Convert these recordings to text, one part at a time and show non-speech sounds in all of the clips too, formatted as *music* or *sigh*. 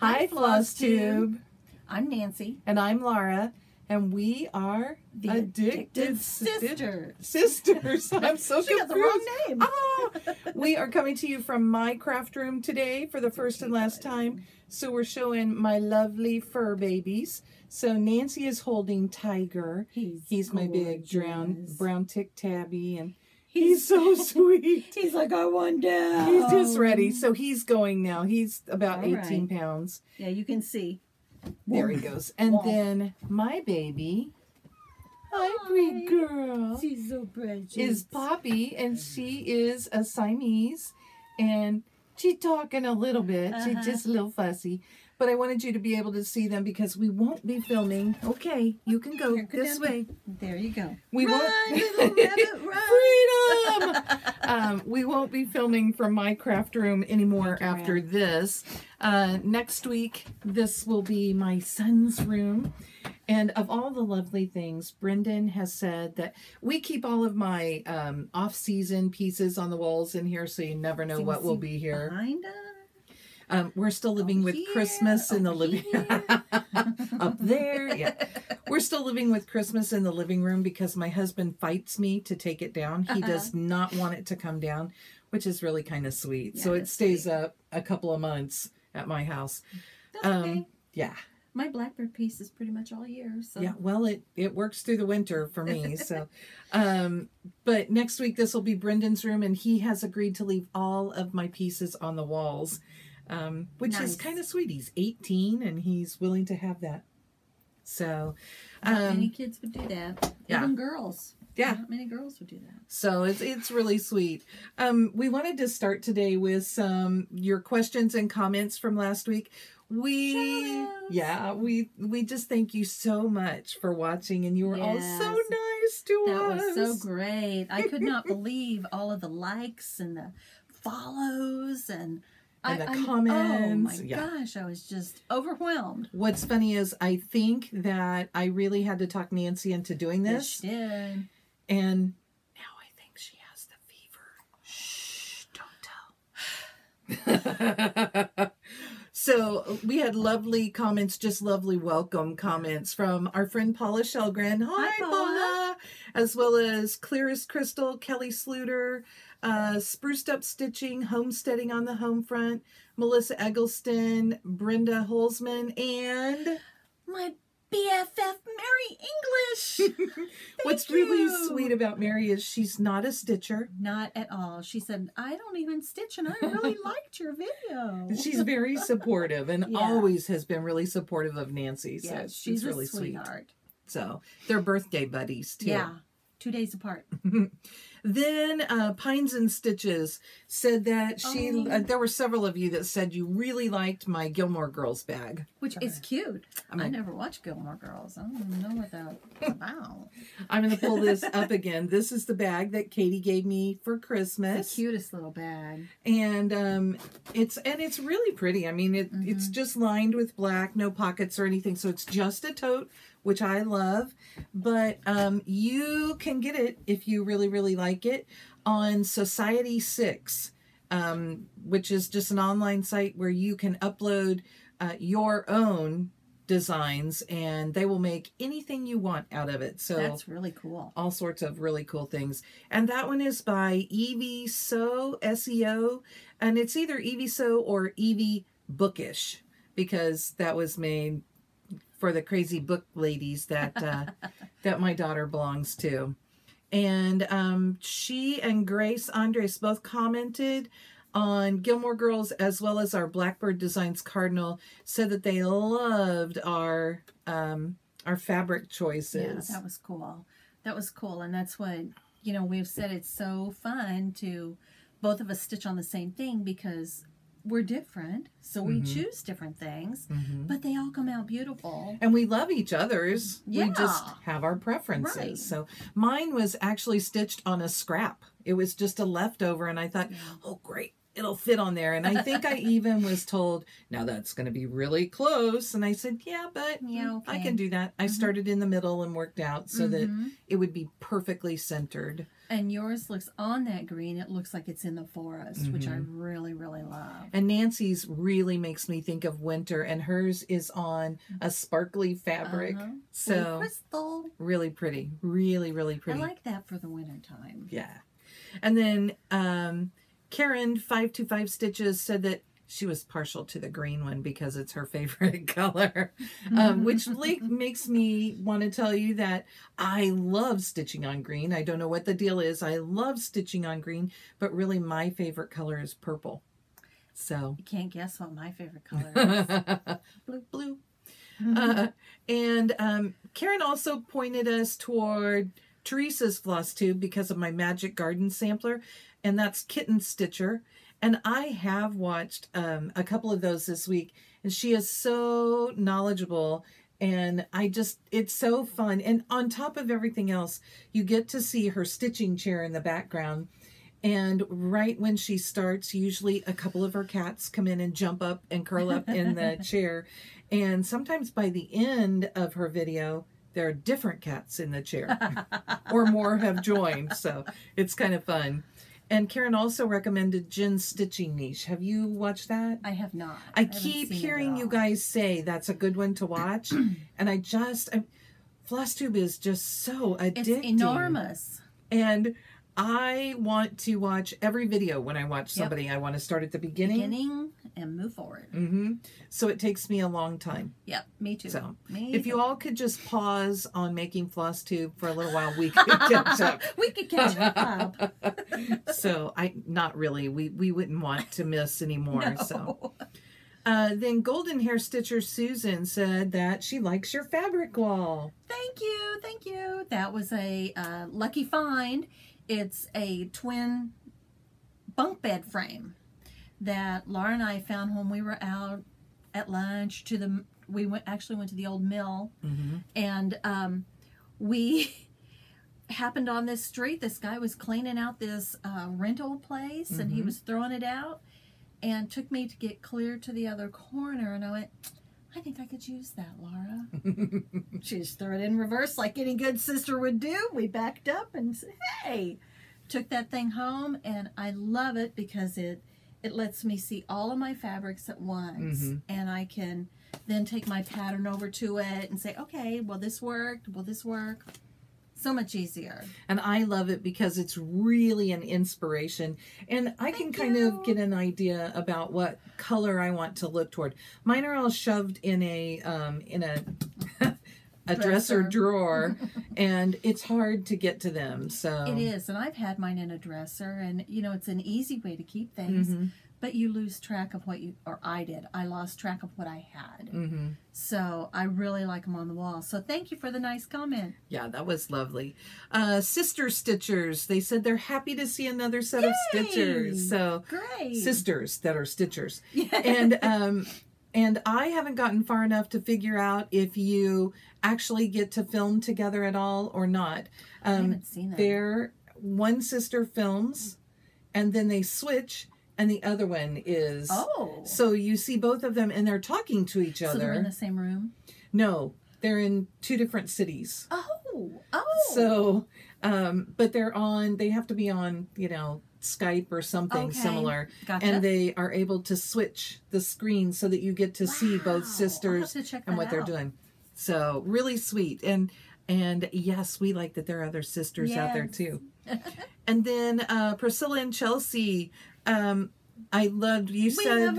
Hi, Floss Tube. I'm Nancy. And I'm Laura. And we are The addicted, Addicted si- Sisters. Sisters. *laughs* I'm so *laughs* She confused. got the wrong name. Ah! we are coming to you from my craft room today for the first and last time. So we're showing my lovely fur babies. So Nancy is holding Tiger. He's He's my big brown brown tick tabby, and he's so *laughs* sweet. He's like, I want down. He's just ready. So he's going now. He's about All 18 right. pounds. Yeah, you can see. There he goes. And Wow. then my baby, hi, pretty girl, She's so precious. is Poppy, and she is a Siamese, and she's talking a little bit. Uh-huh. She's just a little fussy. But I wanted you to be able to see them because we won't be filming. Okay, you can go Here, this way. There you go. We run, *laughs* won't. rabbit, run. Freedom. *laughs* um, we won't be filming from my craft room anymore Thank after Ram. this. Uh, next week, this will be my son's room. And of all the lovely things, Brendan has said that we keep all of my um, off-season pieces on the walls in here, so you never know So what will be here. Behind us. Um, we're still living with here, Christmas in the living *laughs* up there. Yeah, *laughs* we're still living with Christmas in the living room because my husband fights me to take it down. He Uh-huh. does not want it to come down, which is really kind of sweet. Yeah, so it stays sweet. up a couple of months at my house. Um, okay. Yeah, My blackbird piece is pretty much all year. So yeah. Well, it it works through the winter for me. *laughs* So, um, but next week this will be Brendan's room, and he has agreed to leave all of my pieces on the walls. Um, which Nice. is kind of sweet. He's 18 and he's willing to have that. So, Not um, many kids would do that. yeah. Even girls. Yeah. Not many girls would do that. So it's it's really sweet. Um, we wanted to start today with some your questions and comments from last week. We yeah we we just thank you so much for watching, and you were all so nice to That us. was so great. I could not *laughs* believe all of the likes and the follows and, And I, the I- oh comments, Oh my yeah. gosh, I was just overwhelmed. What's funny is I think that I really had to talk Nancy into doing Yes, this, she did. and now I think she has the fever. Shh, don't tell. *laughs* so we had lovely comments, just lovely welcome comments from our friend Paula Shelgren. Hi, Hi, Paula. Paula. As well as Clearest Crystal, Kelly Sluter, uh, Spruced Up Stitching, Homesteading on the Home Front, Melissa Eggleston, Brenda Holzman, and My BFF Mary English. *laughs* What's really sweet about Mary is she's not a stitcher. Not at all. She said, I don't even stitch and I really *laughs* liked your video. She's very supportive and *laughs* Yeah. always has been really supportive of Nancy. So yeah, she's she's really a sweet. So they're birthday buddies too. Yeah. Two days apart. *laughs* Then uh, Pines and Stitches said that she. Oh. Uh, there were several of you that said you really liked my Gilmore Girls bag. Which is cute. I I, mean- never watched Gilmore Girls. I don't even know what that's *laughs* about. I'm going to pull this *laughs* up again. This is the bag that Katie gave me for The Christmas. cutest little bag. and um it's and it's really pretty i mean it it's Mm-hmm. just lined with black no pockets or anything so it's just a tote which i love but um you can get it if you really really like it on society 6 um which is just an online site where you can upload uh, your own designs and they will make anything you want out of it so That's really cool. all sorts of really cool things. And that one is by Evie So SEO, and it's either Evie So or Evie Bookish because that was made for the crazy book ladies that uh, *laughs* that my daughter belongs to. And um, she and Grace Andres both commented on Gilmore Girls as well as our Blackbird Designs Cardinal said that they loved our um, our fabric choices. Yeah, that was cool. That was cool. And that's what, you know, we've said it's so fun to both of us stitch on the same thing because we're different. So we Mhm. choose different things, Mhm. but they all come out beautiful. and we love each other's. We just have our preferences. Right. So mine was actually stitched on a scrap. It was just a leftover, and I thought, Yeah. oh great, it'll fit on there. And I think I *laughs* even was told, now that's going to be really close. And I said, yeah, but Yeah, mm, I can do that. I Mhm. started in the middle and worked out so that Mhm. it would be perfectly centered. And yours looks on that green. It looks like it's in the forest, which I Mm-hmm. really, really love. And Nancy's really makes me think of winter, and hers is on a sparkly fabric. Uh-huh. So crystal. really pretty. Really, really pretty. I like that for the winter time. Yeah. And then um, Karen five two five stitches said that she was partial to the green one because it's her *laughs* favorite color, um, which like makes me want to tell you that I love stitching on green. I don't know what the deal is. I love stitching on green, but really my favorite color is purple. So You can't guess what my favorite color is. *laughs* blue, blue. Uh, and um, Karen also pointed us toward Teresa's floss tube because of my Magic Garden sampler, and that's Kitten Stitcher. And I have watched um, a couple of those this week, and she is so knowledgeable. And I just, it's so fun. And on top of everything else, you get to see her stitching chair in the background. And right when she starts, usually a couple of her cats come in and jump up and curl up in the *laughs* chair. And sometimes by the end of her video, there are different cats in the chair *laughs* or more have joined. So it's kind of fun. And Karen also recommended Jen's stitching niche. Have you watched that? I have not. I haven't keep seen it at hearing you guys say that's a good one to watch. *clears throat* and I just, I, FlossTube is just so It's enormous. And I want to watch every video when I watch Yep. somebody. I want to start at the beginning. Beginning and move forward. hmm So it takes me a long time. Yep, me too. So, me If too. you all could just pause on making floss tube for a little while, we *laughs* could catch up. we could catch up. *laughs* so I not really. We we wouldn't want to miss anymore. So uh, then golden hair stitcher Susan said that she likes your fabric wall. Thank you, thank you. That was a uh, lucky find. It's a twin bunk bed frame that Laura and I found when we were out at lunch. To the we went actually went to the old mill, Mm-hmm. and um, we *laughs* happened on this street. This guy was cleaning out this uh, rental place, and he Mhm. was throwing it out, and took me to get clear to the other corner, and I went. I think I could use that, Laura. *laughs* She just threw it in reverse like any good sister would do. We backed up and said, hey, took that thing home and I love it because it it lets me see all of my fabrics at once Mhm. and I can then take my pattern over to it and say, okay, well this worked, will this work? So much easier. And I love it because it's really an inspiration. And I can kind you. of get an idea about what color I want to look toward. Mine are all shoved in a um, in a a dresser Dresser. drawer, *laughs* and it's hard to get to them. So It is, and I've had mine in a dresser, and you know it's an easy way to keep things, Mhm, but you lose track of what you or I did. I lost track of what I had. mhm. So I really like them on the wall. So thank you for the nice comment. Yeah, that was lovely. Uh, sister stitchers, they said they're happy to see another set of Yay! stitchers. So Great. sisters that are stitchers. Yeah. *laughs* and um and I haven't gotten far enough to figure out if you actually get to film together at all or not. I Um haven't seen that. their one sister films and then they switch and the other one is Oh. so you see both of them and they're talking to each other. So they're in the same room. No, they're in two different cities. Oh. Oh. So um but they're on they have to be on, you know, Skype or something Okay. similar gotcha. and they are able to switch the screen so that you get to see both sisters have to check and what they're doing. So really sweet and and yes, we like that there are other sisters out there too. *laughs* and then uh, Priscilla and Chelsea, um, I loved you We said have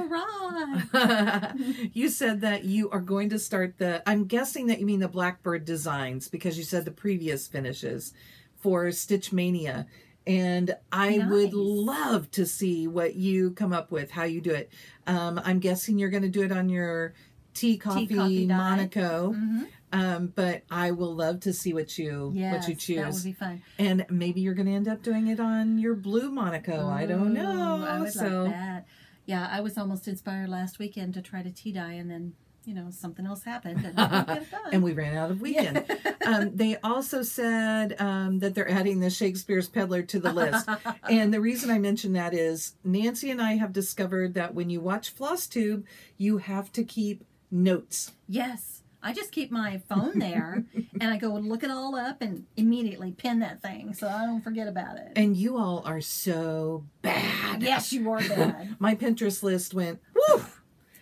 arrived. *laughs* you said that you are going to start the. I'm guessing that you mean the Blackbird designs because you said the previous finishes for Stitch Mania. And I would love to see what you come up with, how you do it. Um, I'm guessing you're going to do it on your tea coffee, coffee dye. Monaco. Mhm. Um, but I will love to see what you Yes, what you choose. that would be fun. and maybe you're going to end up doing it on your blue Monaco. I don't know. I would so like that. Yeah, I was almost inspired last weekend to try to tea dye, and then you know something else happened, and, I didn't get it done. *laughs* and we ran out of weekend. *laughs* um, they also said um, that they're adding the Shakespeare's Peddler to the list. *laughs* and the reason I mention that is Nancy and I have discovered that when you watch FlossTube, you have to keep notes. yes, I just keep my phone there and I go look it all up and immediately pin that thing so I don't forget about it. And you all are so bad. Yes, you are bad. My Pinterest list went woof,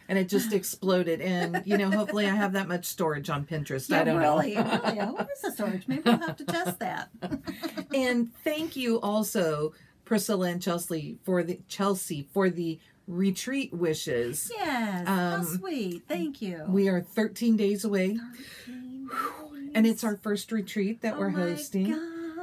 and it just exploded. And you know, hopefully, I have that much storage on Pinterest. Yeah, I don't really, know. really. What is the storage? Maybe we'll have to test that. *laughs* and thank you also, Priscilla and Chelsea for the Chelsea for the retreat wishes. Yes, how Um, sweet. Thank you. We are 13 days away, 13 and it's our first retreat that Oh we're my hosting.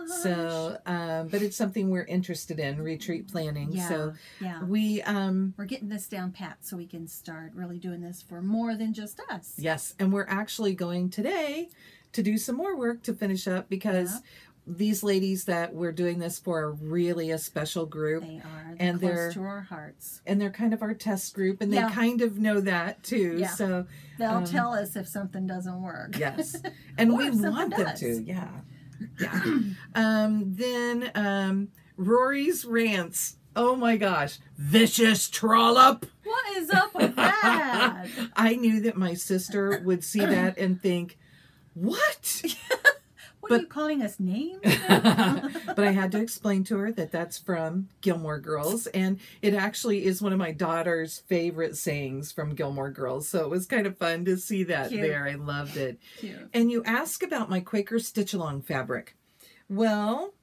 Gosh. So, um, but it's something we're interested in retreat planning. yeah, So yeah. we, um, We're getting this down pat so we can start really doing this for more than just us. yes, and we're actually going today to do some more work to finish up because Yeah. these ladies that we're doing this for are really a special group. They are And and they're- close to our hearts. and they're kind of our test group and they kind of know that too Yeah. so They'll Um, tell us if something doesn't work. yes *laughs* and we want them does. to yeah yeah. Um then um rory's rants. Oh my gosh. Vicious trollop. What is up with that? *laughs* i knew that my sister would see that and think what *laughs* What But- are you calling us names? *laughs* but I had to explain to her that that's from Gilmore Girls, and it actually is one of my daughter's favorite sayings from Gilmore Girls. So it was kind of fun to see that Cute. there. I loved it. Cute. And you ask about my Quaker stitch along fabric. Well,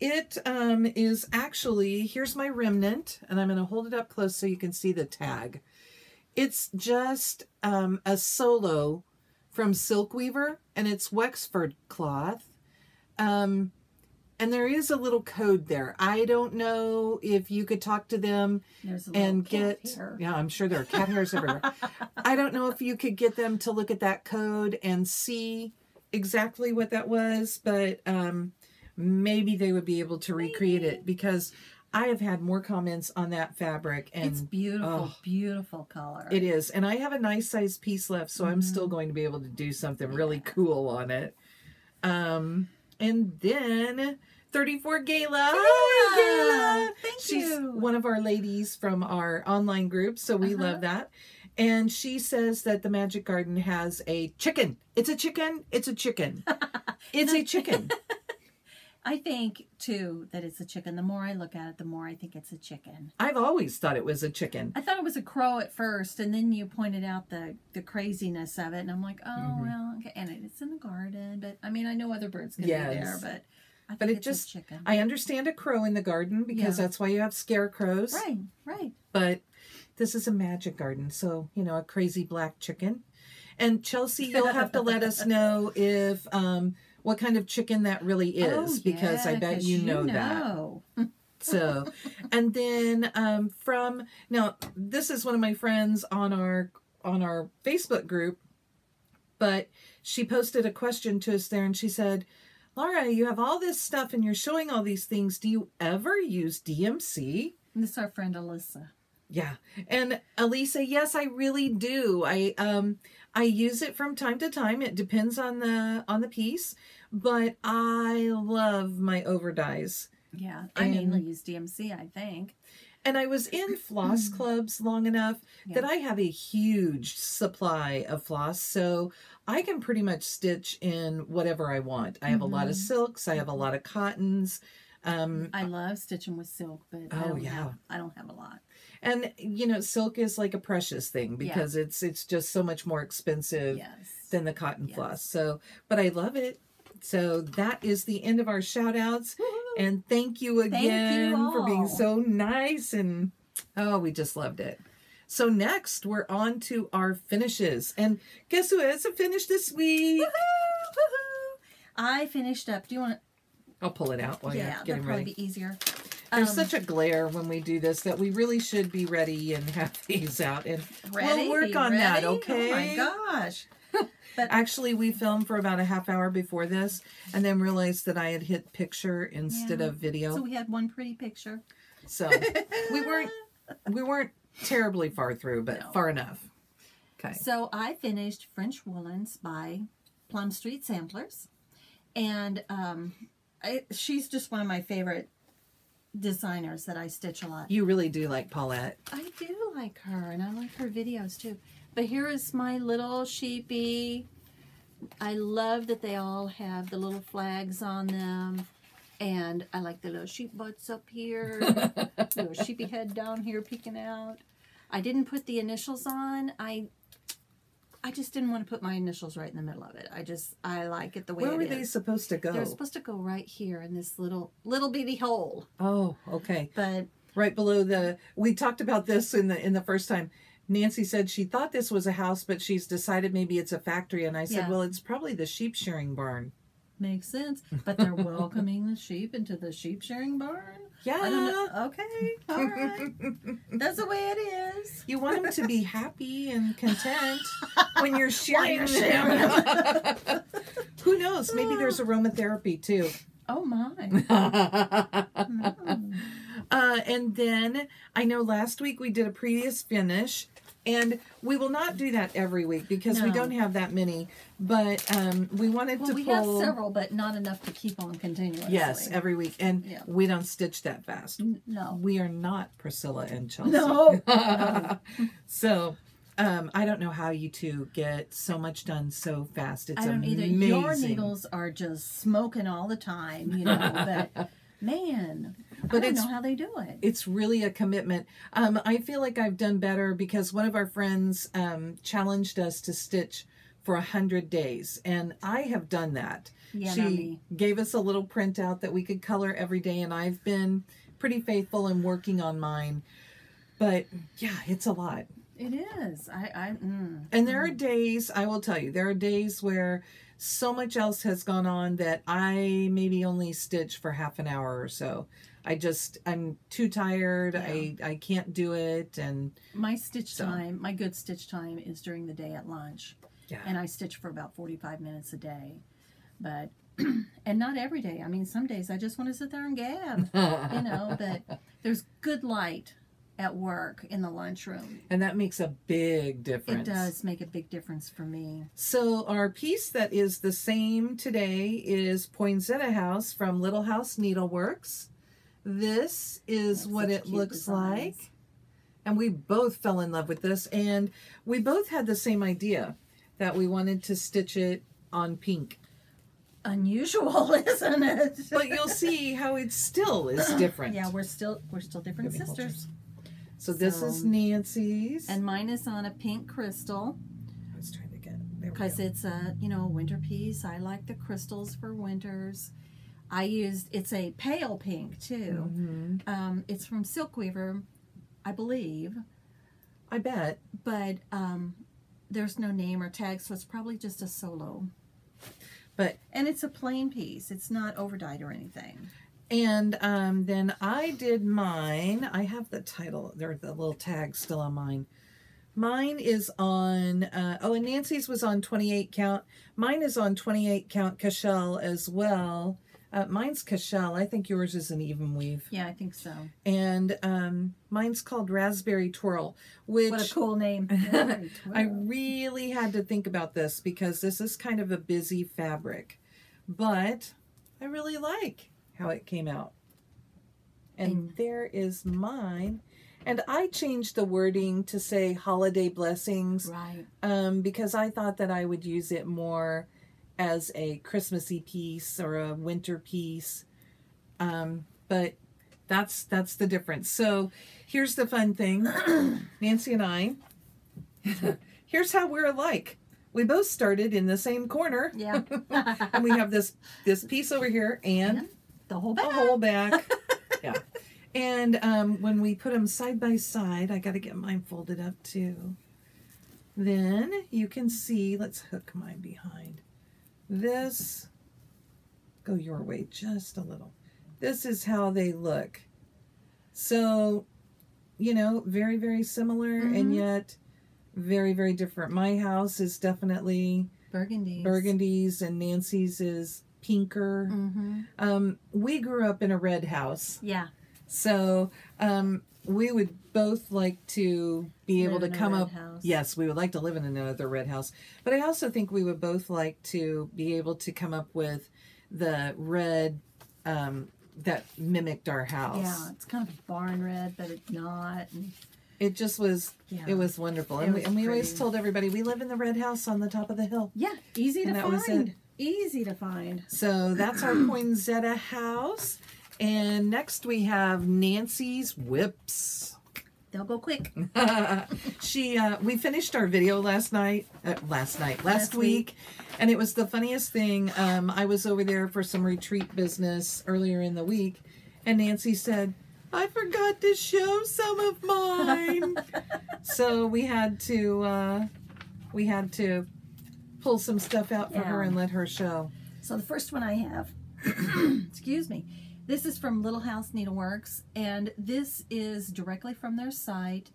it um, is actually here's my remnant, and I'm going to hold it up close so you can see the tag. It's just um, a solo from Silk Weaver, and it's Wexford cloth. Um, and there is a little code there. I don't know if you could talk to them and get here. yeah i'm sure there are cat hairs everywhere *laughs* i don't know if you could get them to look at that code and see exactly what that was but um maybe they would be able to recreate Maybe. it because i have had more comments on that fabric and it's beautiful, oh. beautiful color. it is and i have a nice size piece left so i'm Mhm. still going to be able to do something really cool on it um and then 34 Gayla Hi, Gayla, thank She's you. one of our ladies from our online group, so we Uh-huh. love that. And she says that the Magic Garden has a chicken. It's a chicken. It's a chicken. *laughs* It's a chicken. I think too that it's a chicken. The more I look at it, the more I think it's a chicken. I've always thought it was a chicken. I thought it was a crow at first, and then you pointed out the the craziness of it, and I'm like, oh Mhm. well, okay. And it's in the garden, but I mean, I know other birds can be there, but I think But it it's just- a chicken. I understand a crow in the garden because Yeah. that's why you have scarecrows. right, right. But this is a magic garden, so you know a crazy black chicken. And Chelsea, you'll have to let us *laughs* know if um, what kind of chicken that really is Oh, because I yeah, bet 'cause you know that. *laughs* So, and then um, from now, this is one of my friends on our on our Facebook group, but she posted a question to us there, and she said, "Laura, you have all this stuff, and you're showing all these things. Do you ever use DMC?" This is our friend Alyssa. Yeah. And Elisa, yes, I really do. I um I use it from time to time. It depends on the on the piece, but I love my overdyes. Yeah, I And- mainly use DMC. I think. And I was in floss *clears throat* clubs long enough that I have a huge supply of floss, so I can pretty much stitch in whatever I want. I have a lot of Mhm. silks, I have a lot of cottons. Um, I love stitching with silk, but I Oh, don't yeah. have, I don't have a lot. and you know, silk is like a precious thing because it's it's just so much more expensive Yes. than the cotton Yes. floss. So, but I love it. So that is the end of our shout outs. And thank you Thank you again for being so nice. And oh, we just loved it. So next we're on to our finishes. And guess who has a finish this week? Woohoo, woohoo. I finished up. Do you want? I'll pull it out while yeah, you're that'll getting probably ready. be easier. There's Um, such a glare when we do this that we really should be ready and have *laughs* these out. And ready. We'll work on that, okay? Oh my gosh. Actually, we filmed for about a half hour before this, and then realized that I had hit picture instead Yeah. of video. So we had one pretty picture. So we weren't we weren't terribly far through, but No. far enough. Okay. So I finished French Woolens by Plum Street Samplers, and um, I, she's just one of my favorite designers that I stitch a lot. You really do like Paulette. I do like her, and I like her videos too. But here is my little sheepy I love that they all have the little flags on them. And I like the little sheep butts up here, *laughs* little sheepy head down here peeking out. I didn't put the initials on. I I just didn't want to put my initials right in the middle of it. I just I like it the way Where it were is. they supposed to go? They're supposed to go right here in this little little bitty hole. oh, okay. But Right below the. We talked about this in the in the first time. Nancy said she thought this was a house, but she's decided maybe it's a factory. And I said, Yeah. well, it's probably the sheep shearing barn. makes sense. *laughs* But they're welcoming the sheep into the sheep shearing barn. Yeah. I don't know. Okay, all right. *laughs* That's the way it is. You want them to be *laughs* happy and content when you're shearing them. Who knows? Maybe there's aromatherapy too. Oh my. uh, Mm. and then I know last week we did a previous finish, and we will not do that every week because we don't have that many. But um, we wanted Well, to we pull. have several, but not enough to keep on continuously. Yes, every week, and Yeah. we don't stitch that fast. No. We are not Priscilla and Chelsea. *laughs* No. so. Um, I don't know how you two get so much done so fast. It's I don't amazing. either. Your needles are just smoking all the time, you know. But man, I But don't it's- know how they do it. it's really a commitment. Um, I feel like I've done better because one of our friends um, challenged us to stitch for a hundred days, and I have done that. Yeah, she gave us a little printout that we could color every day, and I've been pretty faithful in working on mine. But yeah, it's a lot. It is. I. I. Mm. And there are days, I will tell you, there are days where so much else has gone on that I maybe only stitch for half an hour or so. I just I'm too tired. I I can't do it and My stitch So. time, my good stitch time, is during the day at lunch. yeah. and I stitch for about 45 minutes a day. But *clears throat* and not every day. I mean, some days I just want to sit there and gab, you know, *laughs* but there's good light at work in the lunchroom. and that makes a big difference. It does make a big difference for me. So our piece that is the same today is Poinsettia House from Little House Needleworks. This is That's what it looks designs. like. And we both fell in love with this and we both had the same idea that we wanted to stitch it on pink. Unusual, *laughs* isn't it? But you'll see how it still is *coughs* different. yeah, we're still we're still different hold sisters. So this is Nancy's. And mine is on a pink crystal I was trying to get there because it's a you know winter piece. I like the crystals for winters. I used it's a pale pink too. Mhm. Um, it's from Silkweaver, I believe, I bet. but um, there's no name or tag, so it's probably just a solo. But And it's a plain piece. It's not overdyed or anything. And um, then I did mine. I have the title, there, the little tag still on mine. Mine is on, uh, oh, and Nancy's was on 28 count. Mine is on 28 count Cashel as well. Uh, mine's Cashel. I think yours is an even weave. Yeah, I think so. And um, mine's called Raspberry Twirl, which What a cool name. *laughs* I really had to think about this because this is kind of a busy fabric, but I really like how it came out. And And- there is mine. And I changed the wording to say holiday blessings right. um, because I thought that I would use it more as a Christmassy piece or a winter piece. Um, but that's that's the difference. So here's the fun thing. *clears throat* Nancy and I *laughs* here's how we're alike. We both started in the same corner Yeah. *laughs* and we have this this piece over here and the whole a bag. whole back. *laughs* yeah. And um, when we put them side by side, I got to get mine folded up too. Then you can see, let's hook mine behind. This, go your way just a little. This is how they look. So, you know, very, very similar and Mhm. yet very, very different. My house is definitely Burgundies. burgundies and Nancy's is pinker. Mm-hmm. Um, we grew up in a red house, Yeah. so um, we would both like to be able to come up. house. Yes, we would like to live in another red house, but I also think we would both like to be able to come up with the red um, that mimicked our house. Yeah. It's kind of barn red, but it's not. And it just was Yeah. it was wonderful. It And we, and we always told everybody we live in the red house on the top of the hill. Yeah, easy to And that was find. it. Easy to find. So that's our poinsettia house. And next we have Nancy's WIPs. They'll go quick. *laughs* *laughs* she uh we finished our video last night uh, last night last, Last week, week. and it was the funniest thing um i was over there for some retreat business earlier in the week and nancy said i forgot to show some of mine *laughs* so we had to uh we had to pull some stuff out for her and let her show So the first one I have, *clears throat* excuse me, this is from Little House Needleworks, and this is directly from their site.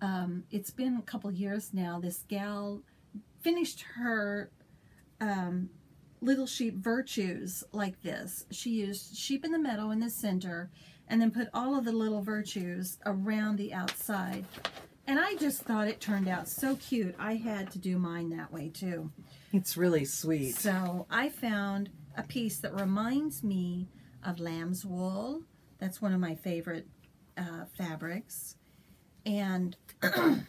Um, it's been a couple years now. This gal finished her um, Little Sheep Virtues like this. She used sheep in the meadow in the center, and then put all of the little virtues around the outside. And I just thought it turned out so cute. I had to do mine that way too. it's really sweet So I found a piece that reminds me of lamb's wool. That's one of my favorite uh, fabrics. And *clears throat*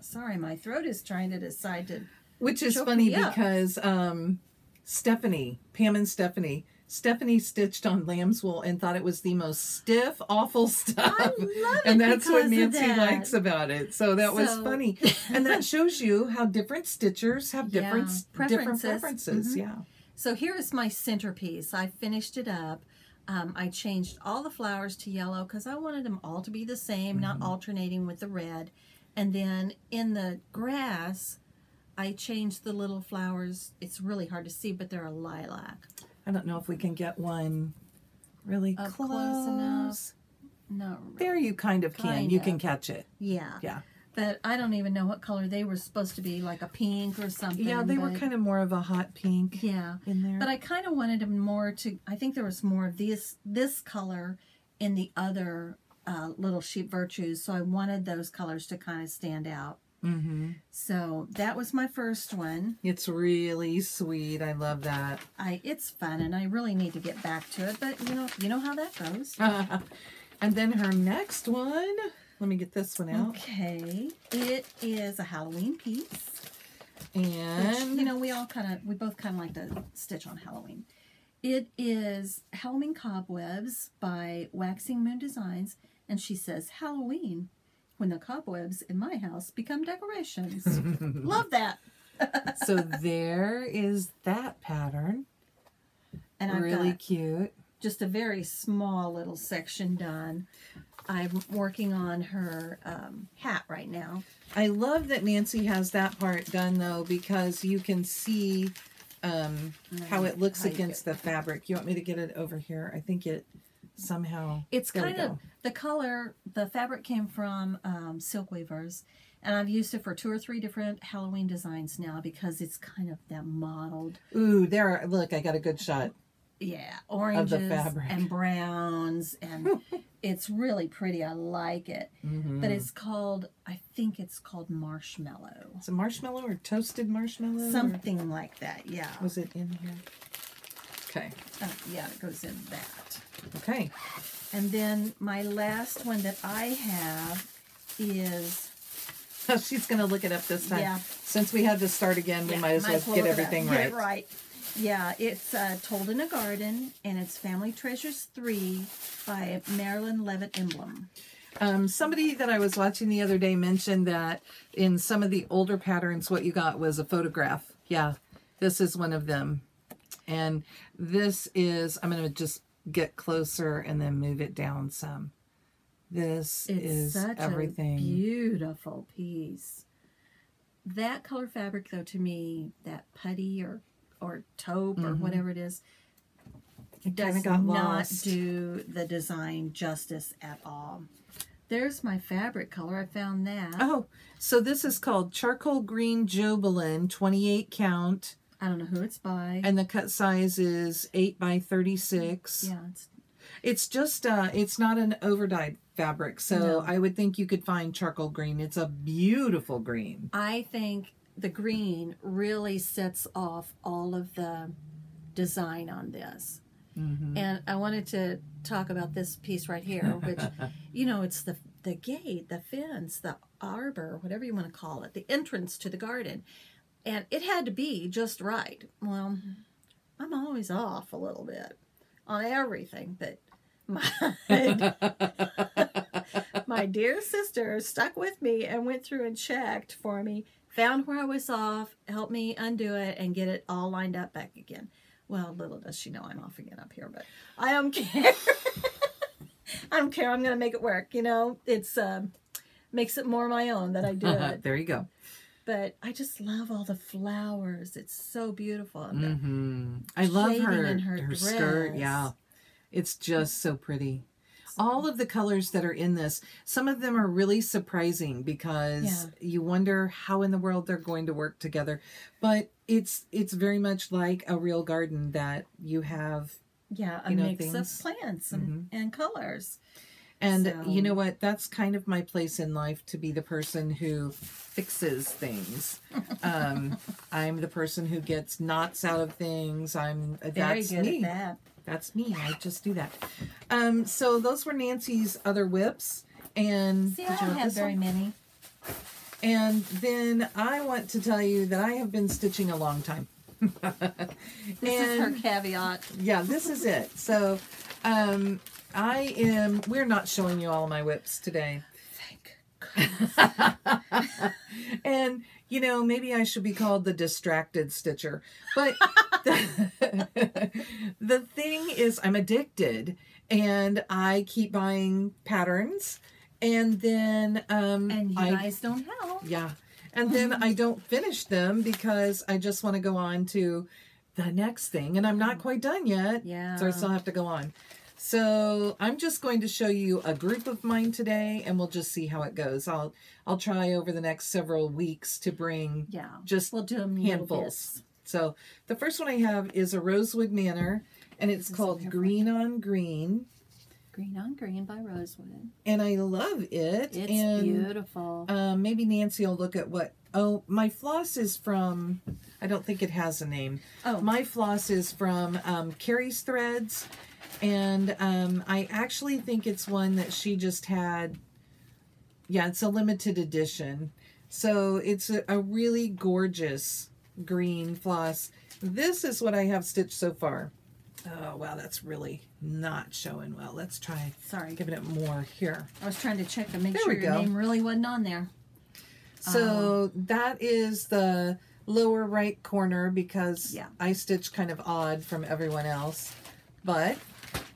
sorry, my throat is trying to decide to. Which is funny because um, Stephanie, Pam and Stephanie, Stephanie stitched on lamb's wool and thought it was the most stiff, awful *laughs* stuff. I love it and that's what Nancy that. likes about it. So that was funny. And that shows you how different stitchers have *laughs* different Yeah, different preferences. preferences. Mhm. Yeah. So here is my centerpiece. I finished it up. Um, I changed all the flowers to yellow because I wanted them all to be the same, not alternating with the red. And then in the grass, I changed the little flowers. It's really hard to see, but they're a lilac. I don't know if we can get one really Up close. close enough. No, There you kind of can. Kind you of. can catch it. yeah, Yeah. But I don't even know what color they were supposed to be, like a pink or something. Yeah, they were kind of more of a hot pink yeah. in there. But I kind of wanted them more to. I think there was more of this this color in the other uh, little sheep virtues, so I wanted those colors to kind of stand out. Mm-hmm. So that was my first one. It's really sweet. I love that. I it's fun, and I really need to get back to it. But you know, you know how that goes. *laughs* and then her next one. Let me get this one out. Okay, it is a Halloween piece. Which, And you know, we all kind of, we both kind of like to stitch on Halloween. It is Halloween Cobwebs by Waxing Moon Designs, and she says Halloween when the cobwebs in my house become decorations. *laughs* Love that. *laughs* so there is that pattern. And I've really cute. just a very small little section done. I'm working on her um, hat right now. I love that Nancy has that part done though because you can see um, how it looks How against the fabric. You want me to get it over here? I think it somehow. It's kind of the color. The fabric came from um, Silk Weavers, and I've used it for two or three different Halloween designs now because it's kind of that mottled, Ooh, there! Look, I got a good shot. Yeah, oranges and browns, and *laughs* it's really pretty. I like it, Mhm. but it's called. I think it's called marshmallow, Is it marshmallow or toasted marshmallow? or- something like that. Yeah, Was it in here? Okay. Uh, yeah, it goes in that. Okay. And then my last one that I have is *laughs* She's gonna look it up this time. Yeah. Since we had to start again, we Yeah, might as well get everything right. right. Yeah, it's uh, Told in a Garden, and it's Family Treasures 3 by Marilyn Leavitt-Imblum. Um, somebody that I was watching the other day mentioned that in some of the older patterns, what you got was a photograph. Yeah, this is one of them. And this is, I'm going to just get closer and then move it down some. This It's is such everything. a beautiful piece. That color fabric, though, to me, that putty or or taupe or whatever it is, it does got not lost. do the design justice at all. There's my fabric color. I found that. Oh, so this is called Charcoal Green Jobelan, 28 count. I don't know who it's by. And the cut size is 8 by 36. yeah, it's It's just uh it's not an overdyed fabric, so No. I would think you could find charcoal green. It's a beautiful green. I think the green really sets off all of the design on this. Mm-hmm. And I wanted to talk about this piece right here, which, *laughs* you know, it's the the gate, the fence, the arbor, whatever you want to call it, the entrance to the garden. And it had to be just right. Well, I'm always off a little bit on everything, but my, *laughs* *laughs* my dear sister stuck with me and went through and checked for me, found where I was off, helped me undo it, and get it all lined up back again. Well, little does she know I'm off again up here, but I don't *laughs* care. I don't care. I'm going to make it work. You know, it's um, makes it more my own that I do *laughs* it. there you go. But I just love all the flowers. It's so beautiful. The- hmm I love her in her her skirt. Yeah, it's just so pretty. All of the colors that are in this, some of them are really surprising because Yeah. you wonder how in the world they're going to work together. But it's it's very much like a real garden that you have Yeah, a you know, mix things. Mm-hmm. of plants and, and colors. And So- you know what? That's kind of my place in life to be the person who fixes things. *laughs* Um, I'm the person who gets knots out of things. I'm Very that's good me. at that. That's me. I just do that. Um, so those were Nancy's other WIPs. And See, I don't have very one? many. And then I want to tell you that I have been stitching a long time. *laughs* This is her caveat. yeah, this is it. So um, I am. We're not showing you all my WIPs today. Thank *laughs* and you know maybe i should be called the distracted stitcher but the, *laughs* the thing is i'm addicted and i keep buying patterns and then um And you I, guys don't help. yeah and then i don't finish them because i just want to go on to the next thing and i'm not quite done yet Yeah. so i still have to go on so i'm just going to show you a group of mine today and we'll just see how it goes i'll i'll try over the next several weeks to bring Yeah. just We'll do them handfuls so the first one i have is a rosewood manor and it's This called green on green Green on Green by Rosewood. and i love it It's and beautiful. um, maybe Nancy will look at what. Oh, my floss is from. I don't think it has a name. oh, My floss is from um, Carrie's Threads, and um, I actually think it's one that she just had. Yeah, it's a limited edition, so it's a, a really gorgeous green floss. This is what I have stitched so far. Oh wow, that's really not showing well. Let's try sorry. giving it more here. I was trying to check to make There sure your go. name really wasn't on there. So that is the lower right corner because Yeah. I stitch kind of odd from everyone else. But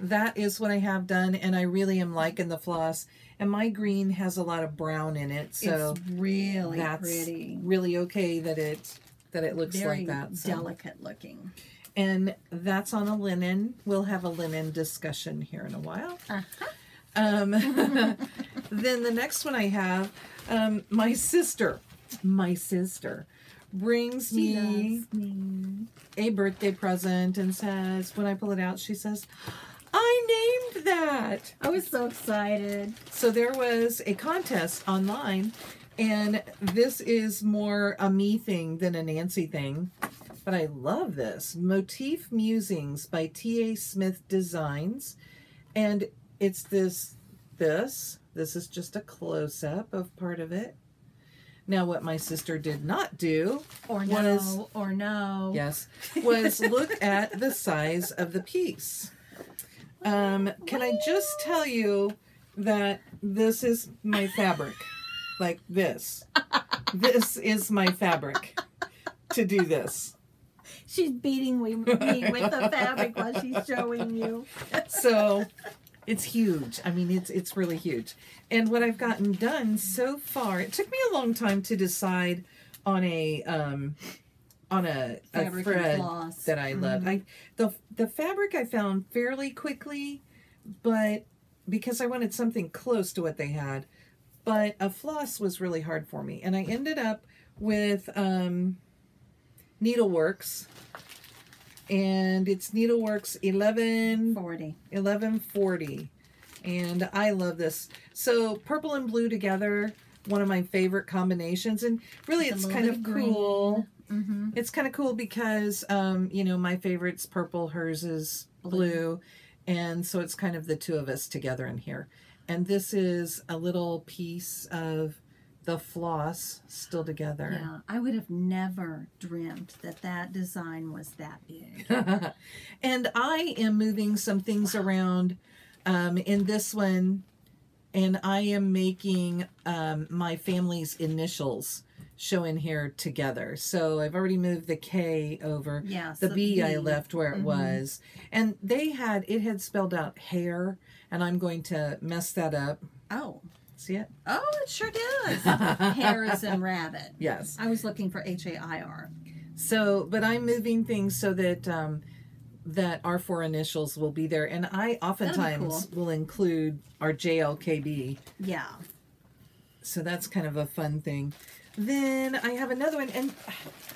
that is what I have done and I really am liking the floss. And my green has a lot of brown in it, so it's really that's pretty. really okay that it that it looks Very like that. so. delicate looking. And that's on a linen. We'll have a linen discussion here in a while. Uh-huh. Um, *laughs* *laughs* then the next one I have, um, my sister, my sister brings me me. a birthday present and says, when I pull it out, she says, I named that. I was so excited. So there was a contest online, and this is more a me thing than a Nancy thing. But I love this Motif Musings by T.A. Smith Designs. And it's this, this, this is just a close up of part of it. Now, what my sister did not do, Or Was- no, or no. yes, was look at the size of the piece. Um, can I just tell you that this is my fabric? Like this. This is my fabric to do this. She's beating me, with the fabric while she's showing you. So it's huge. I mean, it's it's really huge. And what I've gotten done so far, it took me a long time to decide on a um on a, a Fabric and thread floss. that I love. I the the fabric I found fairly quickly, but because I wanted something close to what they had, but a floss was really hard for me, and I ended up with um, Needleworks, and it's Needleworks eleven 40. 1140 and i love this so purple and blue together one of my favorite combinations and really a it's kind of of green. cool Mm-hmm. it's kind of cool because um you know my favorite's purple hers is blue, Blue. and so it's kind of the two of us together in here and this is a little piece of the floss still together. Yeah, I would have never dreamt that that design was that big. *laughs* and I am moving some things around um, in this one, and I am making um, my family's initials show in here together. So I've already moved the K over. Yes, The B I B. left where it Mhm. was. And they had, it had spelled out hair, and I'm going to mess that up. Oh, See it? oh, it sure does. *laughs* Hair is in rabbit. Yes. I was looking for H A I R. So, but I'm moving things so that um, that our four initials will be there, and I oftentimes will include our JLKB. Yeah. So that's kind of a fun thing. Then I have another one, and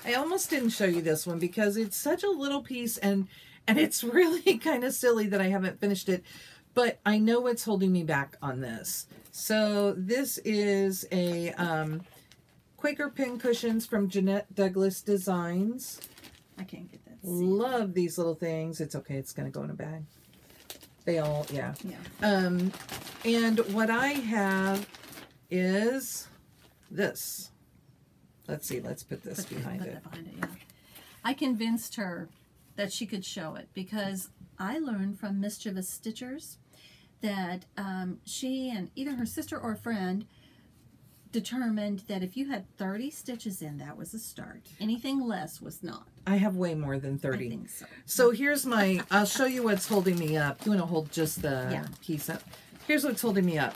I almost didn't show you this one because it's such a little piece, and and it's *laughs* really kind of silly that I haven't finished it. But I know what's holding me back on this. So this is a um, Quaker pin cushions from Jeanette Douglas Designs. I can't get that. Love these little things. It's okay. It's going to go in a bag. They all, yeah. Yeah. Um, and what I have is this. Let's see. Let's put this Put- behind put it. behind it, yeah. I convinced her that she could show it because I learned from Mischievous Stitchers that um, she and either her sister or friend determined that if you had 30 stitches in, that was a start. Anything less was not. I have way more than 30. I 30. think so. So here's my, I'll show you what's holding me up. You want to hold just the Yeah. piece up? Here's what's holding me up.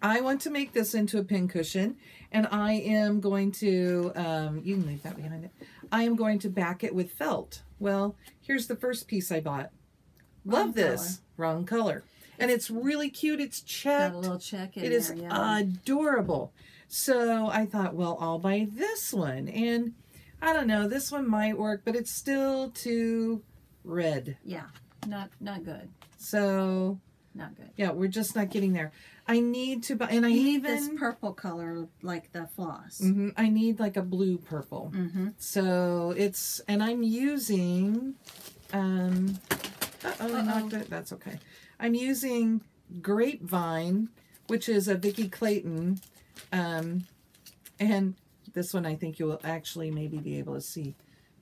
I want to make this into a pin cushion and I am going to, um, you can leave that behind it. I am going to back it with felt. Well, here's the first piece I bought. Love Wrong this. Wrong color. And it's really cute. It's Got a little check in It there, is yeah. adorable. So I thought, well, I'll buy this one. And I don't know, this one might work, but it's still too red. yeah, not not good. So Not good. yeah, we're just not getting there. I need to buy, and I need this purple color like the floss. Mhm, I need like a blue purple. Mm-hmm. So it's, and I'm using, um, uh-oh, Uh-oh. knocked it. That's okay. I'm using Grapevine, which is a Vikki Clayton, um, and this one I think you'll actually maybe be able to see.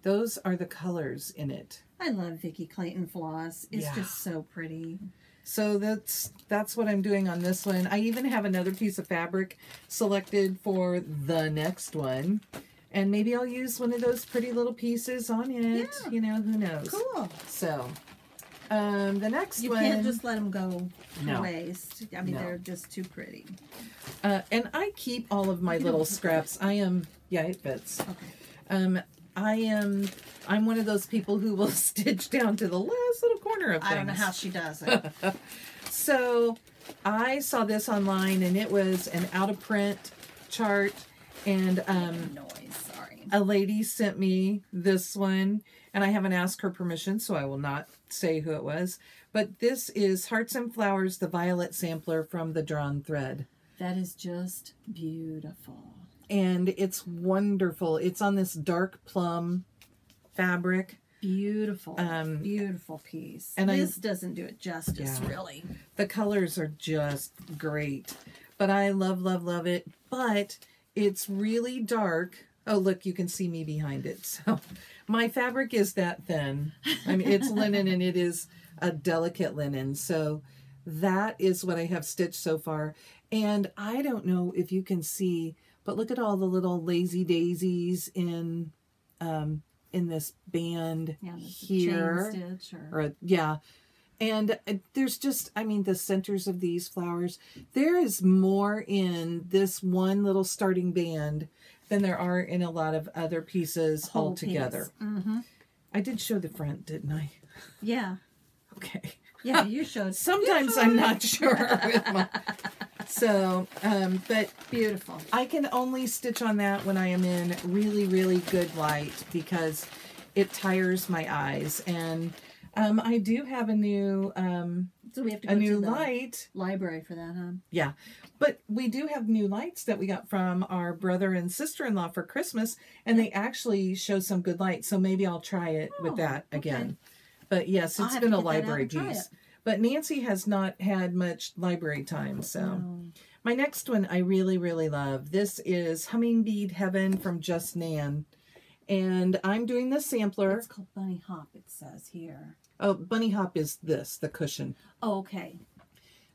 Those are the colors in it. I love Vikki Clayton floss. It's Yeah. just so pretty. So that's that's what I'm doing on this one. I even have another piece of fabric selected for the next one. And maybe I'll use one of those pretty little pieces on it. Yeah. You know, who knows. Cool. So, um, the next You one, You can't just let them go No. waste. I mean, No. they're just too pretty. uh, and I keep all of my You little scraps. I am, yeah, it fits. Okay. Um, I am, I'm one of those people who will *laughs* stitch down to the last little corner of things. I don't know how she does it. *laughs* So I saw this online and it was an out of print chart and um Noise. Sorry. a lady sent me this one and I haven't asked her permission so I will not say who it was. But this is Hearts and Flowers the Violet sampler from the Drawn Thread. That is just beautiful. And it's wonderful. It's on this dark plum fabric. Beautiful. Um, beautiful piece. and I- this doesn't do it justice, Yeah. really. The colors are just great. But I love, love, love it. But it's really dark. Oh, look, you can see me behind it. *laughs* So my fabric is that thin. I mean, it's *laughs* linen and it is a delicate linen. So that is what I have stitched so far. And I don't know if you can see, but look at all the little lazy daisies in um, in this band Yeah, here chain stitch or or yeah and uh, there's just i mean the centers of these flowers there is more in this one little starting band than there are in a lot of other pieces whole altogether Mm-hmm. i did show the front didn't i Yeah. okay Yeah, you showed. *laughs* sometimes you *laughs* i'm not sure with my *laughs* so um but Beautiful. I can only stitch on that when I am in really, really good light because it tires my eyes. And um, I do have a new um, So we have to a go new to the light. library for that, huh? Yeah, but we do have new lights that we got from our brother and sister in law for Christmas, and they actually show some good light. So maybe I'll try it with Oh, that okay. again. But yes, it's been a that library piece. But Nancy has not had much library time, so. No. My next one I really, really love. This is Hummingbead Heaven from Just Nan. And I'm doing the sampler. It's called Bunny Hop, it says here. Oh, Bunny Hop is this, the cushion. Oh, okay.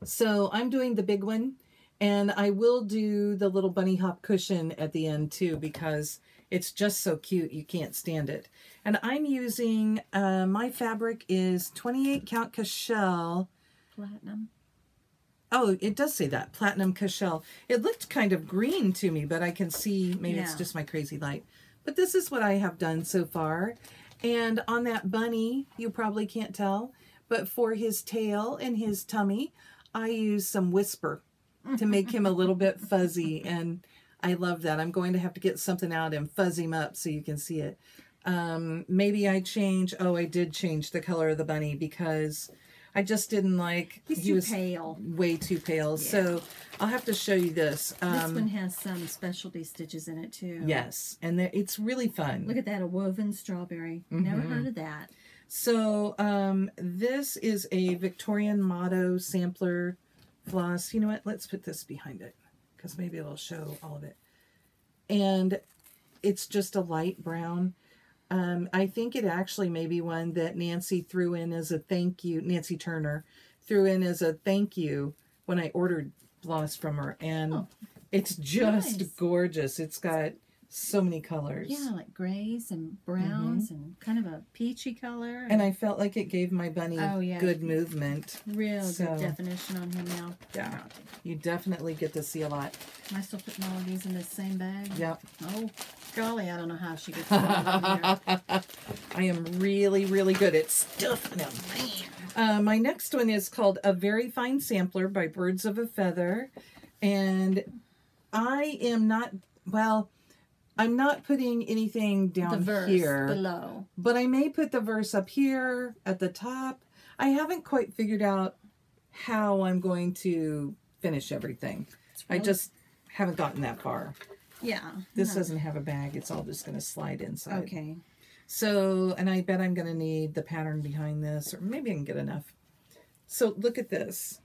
So I'm doing the big one. And I will do the little Bunny Hop cushion at the end too because it's just so cute. You can't stand it. And I'm using, uh, my fabric is 28 count Cashel. Platinum. Oh, it does say that platinum Cashel. It looked kind of green to me, but I can see maybe it's just my crazy light. But this is what I have done so far. And on that bunny, you probably can't tell, but for his tail and his tummy, I use some whisper to make him a little bit fuzzy. And I love that. I'm going to have to get something out and fuzz him up so you can see it. Um, maybe I change. Oh, I did change the color of the bunny because I just didn't like. He's he too was pale. way too pale. So I'll have to show you this. this Um, one has some specialty stitches in it too. yes, and it's really fun. Look at that, a woven strawberry. Never Mm-hmm. heard of that. So um, this is a Victorian Motto sampler floss. You know what? Let's put this behind it because maybe it'll show all of it. And it's just a light brown. Um, I think it actually may be one that Nancy threw in as a thank you. Nancy Turner threw in as a thank you when I ordered floss from her, and Oh, it's just nice. gorgeous. It's got so many colors. Yeah, like grays and browns and kind of a peachy color. Mm-hmm. And I felt like it gave my bunny Oh, yeah. good movement. real so- good definition on him now. Yeah. You definitely get to see a lot. Am I still putting all of these in the same bag? Yep. Oh, golly, I don't know how she gets *laughs* it all in there. I am really, really good at stuffing them. Uh, my next one is called A Very Fine Sampler by Birds of a Feather. And I am not, well, I'm not putting anything down here. below. But I may put the verse up here at the top. I haven't quite figured out how I'm going to finish everything. It's I just haven't gotten that far. yeah. This no. doesn't have a bag. It's all just going to slide inside. Okay. So, and I bet I'm going to need the pattern behind this, or maybe I can get enough. So look at this.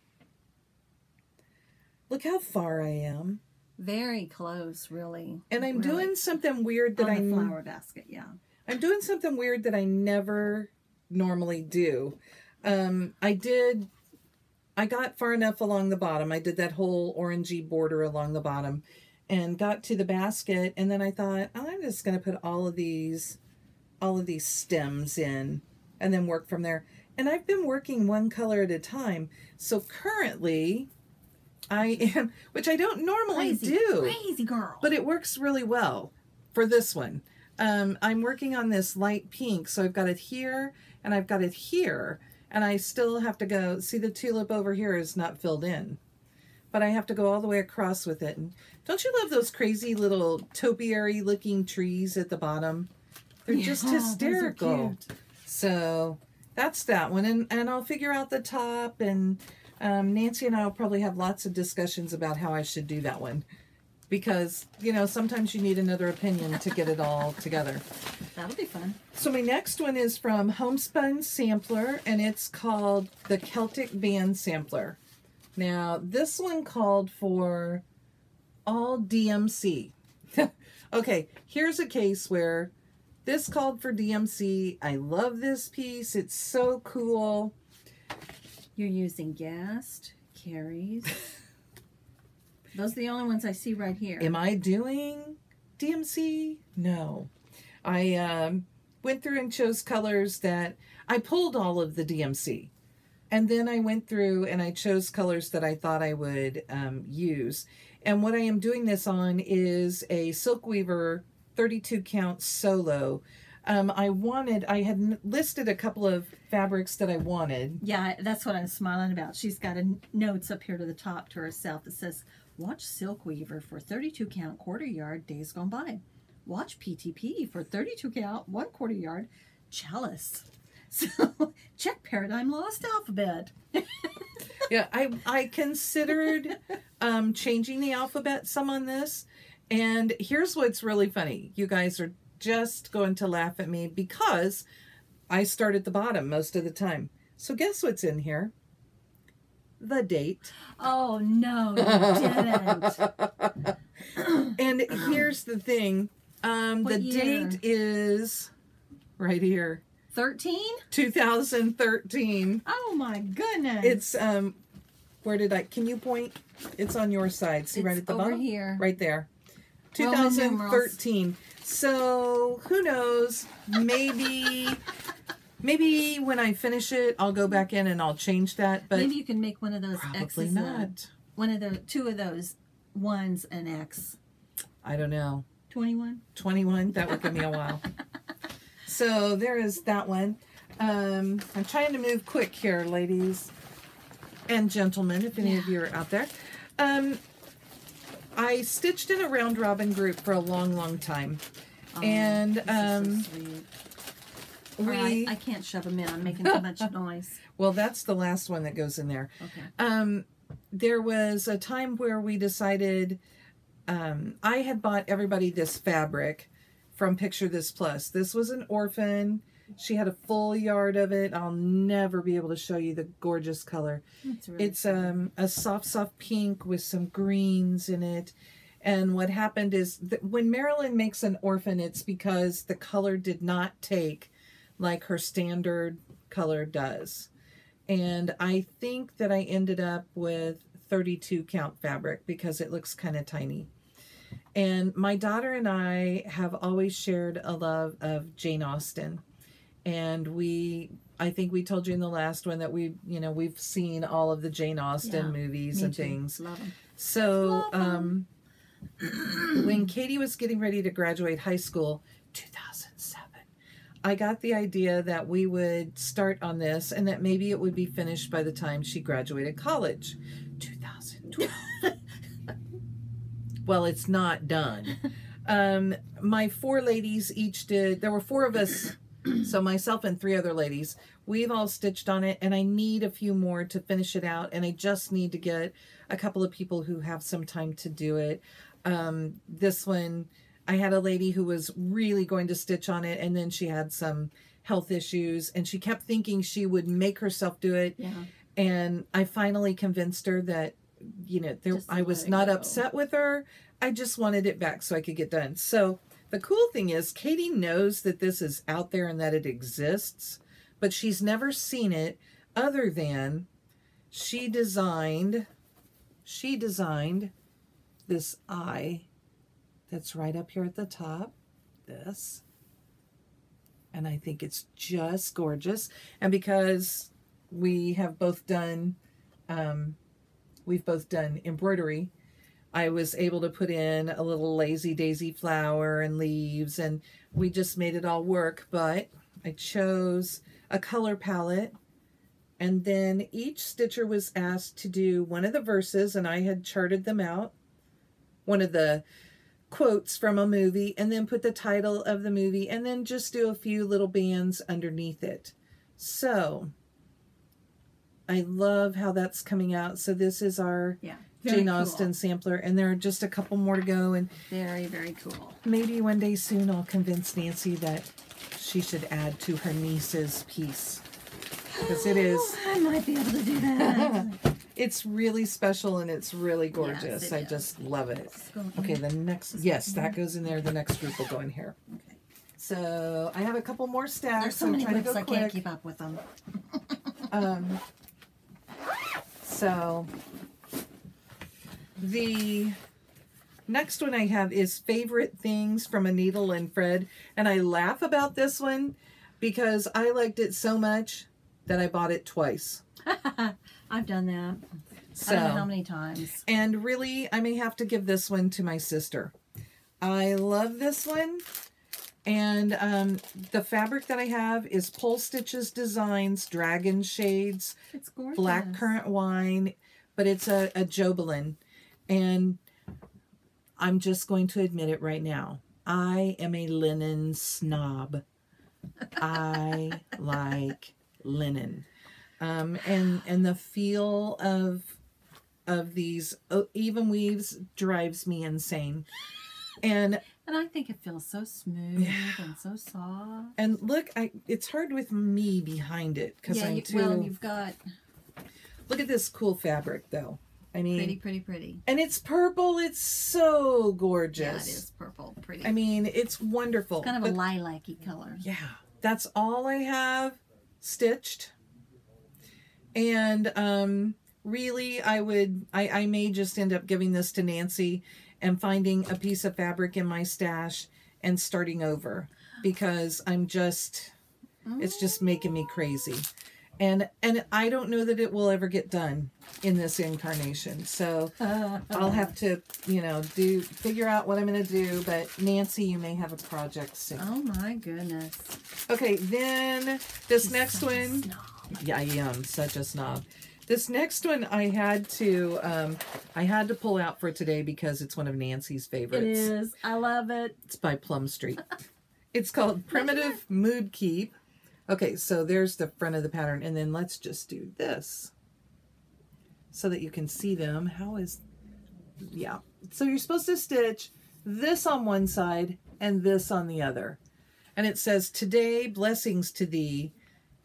Look how far I am. Very close, really. And I'm Really. doing something weird that on I flower basket. Yeah. I'm doing something weird that I never normally do. Um, I did, I got far enough along the bottom. I did that whole orangey border along the bottom and got to the basket. And then I thought, oh, I'm just going to put all of these, all of these stems in and then work from there. And I've been working one color at a time. So currently I am, *laughs* which I don't normally Crazy, do crazy girl. but it works really well for this one. Um, I'm working on this light pink, so I've got it here and I've got it here, and I still have to go. See, the tulip over here is not filled in, but I have to go all the way across with it. And don't you love those crazy little topiary looking trees at the bottom? They're just Yeah, are hysterical. So that's that one, and and I'll figure out the top. And um, Nancy and I will probably have lots of discussions about how I should do that one, because you know sometimes you need another opinion to get it all together. That'll be fun. So my next one is from Homespun Sampler, and it's called the Celtic Band Sampler. Now this one called for all DMC. *laughs* okay, here's a case where this called for DMC. I love this piece. It's so cool. You're using Gast, Carries. *laughs* Those are the only ones I see right here. Am I doing DMC? No. I um, went through and chose colors that I pulled all of the DMC. And then I went through and I chose colors that I thought I would um, use. And what I am doing this on is a Silk Weaver 32 count solo. Um, I wanted, I had listed a couple of fabrics that I wanted. Yeah, that's what I'm smiling about. She's got a notes up here to the top to herself that says, "Watch Silk Weaver for 32 count quarter yard days gone by. Watch PTP for 32 count one quarter yard chalice." *laughs* So check Paradigm Lost Alphabet. *laughs* yeah, I I considered um, changing the alphabet some on this, and here's what's really funny. You guys are just going to laugh at me because I start at the bottom most of the time. So guess what's in here? the date. Oh no, you didn't. and here's the thing. Um, the year? date is right here. Thirteen? 2013. Oh my goodness. It's um where did I can you point? It's on your side. See right at the over bottom? here. Right there. Roman 2013. So who knows? Maybe maybe when I finish it I'll go back in and I'll change that, but Maybe you can make one of those probably X's. not. one of the two of those ones an X. I don't know. Twenty-one. 21 that would give me a while *laughs* so there is that one um i'm trying to move quick here ladies and gentlemen if any of you are out there um i stitched in a round robin group for a long long time And, this is so um, we I, I can't shove them in. I'm making too much *laughs* noise. well that's the last one that goes in there Okay. um there was a time where we decided um i had bought everybody this fabric from picture this plus this was an orphan she had a full yard of it. I'll never be able to show you the gorgeous color. Really it's um a soft soft pink with some greens in it. And what happened is that when marilyn makes an orphan it's because the color did not take like her standard color does. And i think that i ended up with 32 count fabric because it looks kind of tiny. And my daughter and i have always shared a love of jane austen and we i think we told you in the last one that we you know we've seen all of the jane austen Yeah, movies and too. things. Love 'em. so Love um *clears throat* when katie was getting ready to graduate high school 2007 i got the idea that we would start on this and that maybe it would be finished by the time she graduated college. 2012 well it's not done. *laughs* Um my four ladies each did there were four of us so myself and three other ladies we've all stitched on it and i need a few more to finish it out and i just need to get a couple of people who have some time to do it um this one i had a lady who was really going to stitch on it and then she had some health issues and she kept thinking she would make herself do it Yeah. and I finally convinced her that you know there, I was not go. upset with her. I just wanted it back so I could get done. So the cool thing is Katie knows that this is out there and that it exists, but she's never seen it other than she designed she designed this eye that's right up here at the top. This. And I think it's just gorgeous. And because we have both done um, we've both done embroidery i was able to put in a little lazy daisy flower and leaves and we just made it all work but i chose a color palette and then each stitcher was asked to do one of the verses and i had charted them out one of the quotes from a movie and then put the title of the movie and then just do a few little bands underneath it so I love how that's coming out. So this is our Yeah. Very Jane cool. Austen sampler, and there are just a couple more to go. And Very, very cool. maybe one day soon I'll convince Nancy that she should add to her niece's piece because it is. *gasps* I might be able to do that. *laughs* It's really special and it's really gorgeous. it I is. just love it. Okay, the next yes, that goes in there. The next group will go in here. Okay. So I have a couple more stacks. There's so I'm many trying to groups go I quick. can't keep up with them. Um, so the next one I have is favorite things from a needle and Fred, and I laugh about this one because I liked it so much that I bought it twice. *laughs* I've done that. So I don't know how many times. and really, I may have to give this one to my sister. I love this one. And um, the fabric that I have is Polstitches Designs Dragon Shades It's gorgeous. black currant wine, but it's a, a Jobelan. And I'm just going to admit it right now. I am a linen snob. I *laughs* like linen. Um, and and the feel of of these uh, even weaves drives me insane. And And I think it feels so smooth and so soft. and look, I it's hard with me behind it because yeah, I'm you, too well, you've got Look at this cool fabric, though. I mean, Pretty, pretty, pretty. and it's purple. It's so gorgeous. Yeah, it is purple. Pretty. I mean, it's wonderful. kind of a lilac-y color. yeah, that's all I have stitched. And um, really, I would, I, I may just end up giving this to Nancy and finding a piece of fabric in my stash and starting over because I'm just, it's just making me crazy. And and I don't know that it will ever get done in this incarnation. So I'll have to, you know, do figure out what I'm going to do. But Nancy, you may have a project soon. Oh my goodness. Okay, then this next Such a one. snob. Yeah, I am such a snob. This next one I had to um I had to pull out for today because it's one of Nancy's It favorites. is. I love it. It's by Plum Street. It's called Primitive Mood Keep. Okay, so there's the front of the pattern and then let's just do this so that you can see them. How is yeah. So you're supposed to stitch this on one side and this on the other. And it says, Today, blessings to thee.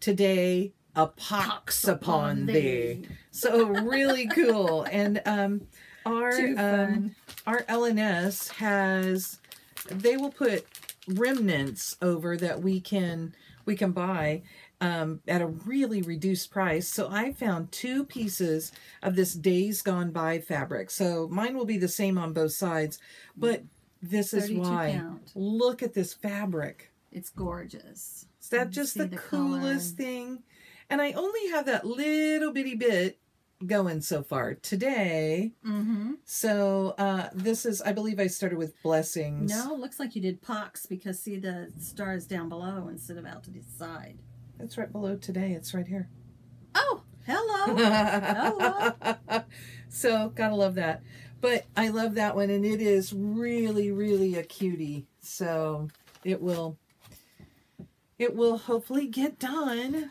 Today, a pox upon thee. So really *laughs* cool. And um, our um, our LNS has they will put remnants over that we can we can buy um, at a really reduced price. So I found two pieces of this Days Gone By fabric. So mine will be the same on both sides, but this is why. count. Look at this fabric. It's gorgeous. Is that just the, the coolest color. thing? And I only have that little bitty bit going so far today. Mm-hmm. So uh, this is, I believe I started with blessings. No, looks like you did pox because see the stars down below instead of out to the side. It's right below today. It's right here. Oh, hello. *laughs* Hello. so gotta love that. But I love that one, and it is really, really a cutie. So it will, it will hopefully get done.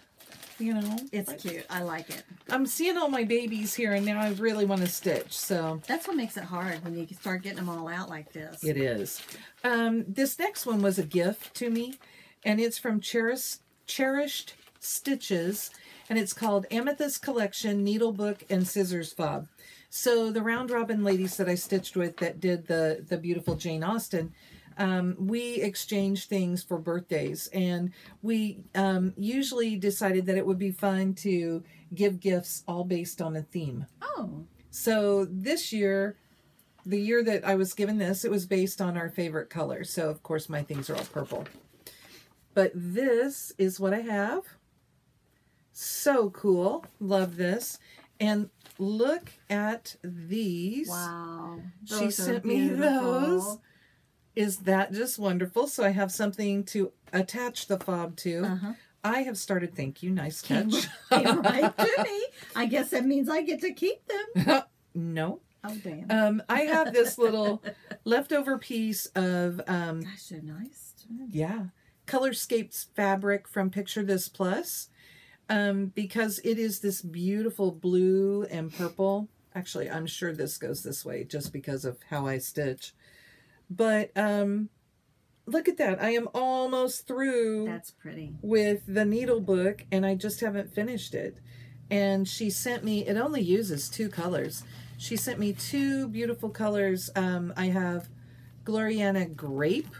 You know, It's cute. I like it. I'm seeing all my babies here, and now I really want to stitch. So That's what makes it hard when you start getting them all out like this. It is. Um, this next one was a gift to me, and it's from Cheris- Cherished Stitches, and it's called Amethyst Collection Needlebook and Scissors Fob. So the round robin ladies that I stitched with that did the the beautiful Jane Austen, um, we exchanged things for birthdays, and we um, usually decided that it would be fun to give gifts all based on a theme. Oh, So this year, the year that I was given this, it was based on our favorite color. So of course my things are all purple. But this is what I have. So cool. Love this. And look at these. wow. She sent me beautiful. those. Is that just wonderful? So I have something to attach the fob to. Uh-huh. I have started. Thank you. Nice Came, catch. *laughs* came right *laughs* to me. I guess that means I get to keep them. *laughs* no. Oh, damn. Um, I have this little leftover piece of um, Gosh, they're nice. too. yeah, Colorscapes fabric from Picture This Plus, um, because it is this beautiful blue and purple. Actually, I'm sure this goes this way just because of how I stitch. But um, look at that! I am almost through That's pretty. with the needle book and I just haven't finished it. And she sent me, it only uses two colors. She sent me two beautiful colors. Um, I have Gloriana Grape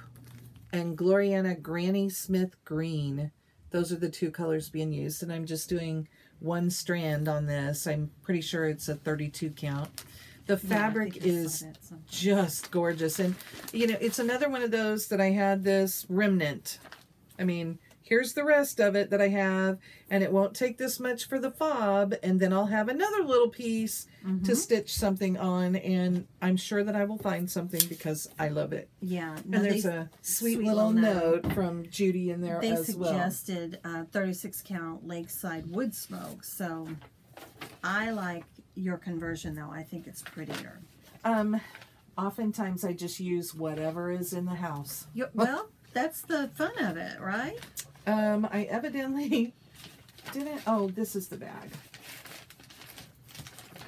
and Gloriana Granny Smith Green. Those are the two colors being used. And I'm just doing one strand on this. I'm pretty sure it's a 32 count. The fabric saw is just gorgeous. And, you know, it's another one of those that I had this remnant. I mean, here's the rest of it that I have, and it won't take this much for the fob, and then I'll have another little piece to Mhm. stitch something on, and I'm sure that I will find something because I love it. Yeah. And there's a sweet, sweet little little note. note. from Judy in there they as well. They suggested uh, 36 count lakeside wood smoke. So I like your conversion though. I think it's prettier. Um, oftentimes I just use whatever is in the house. You, well, that's the fun of it, right? Um, I evidently *laughs* didn't. Oh, this is the bag.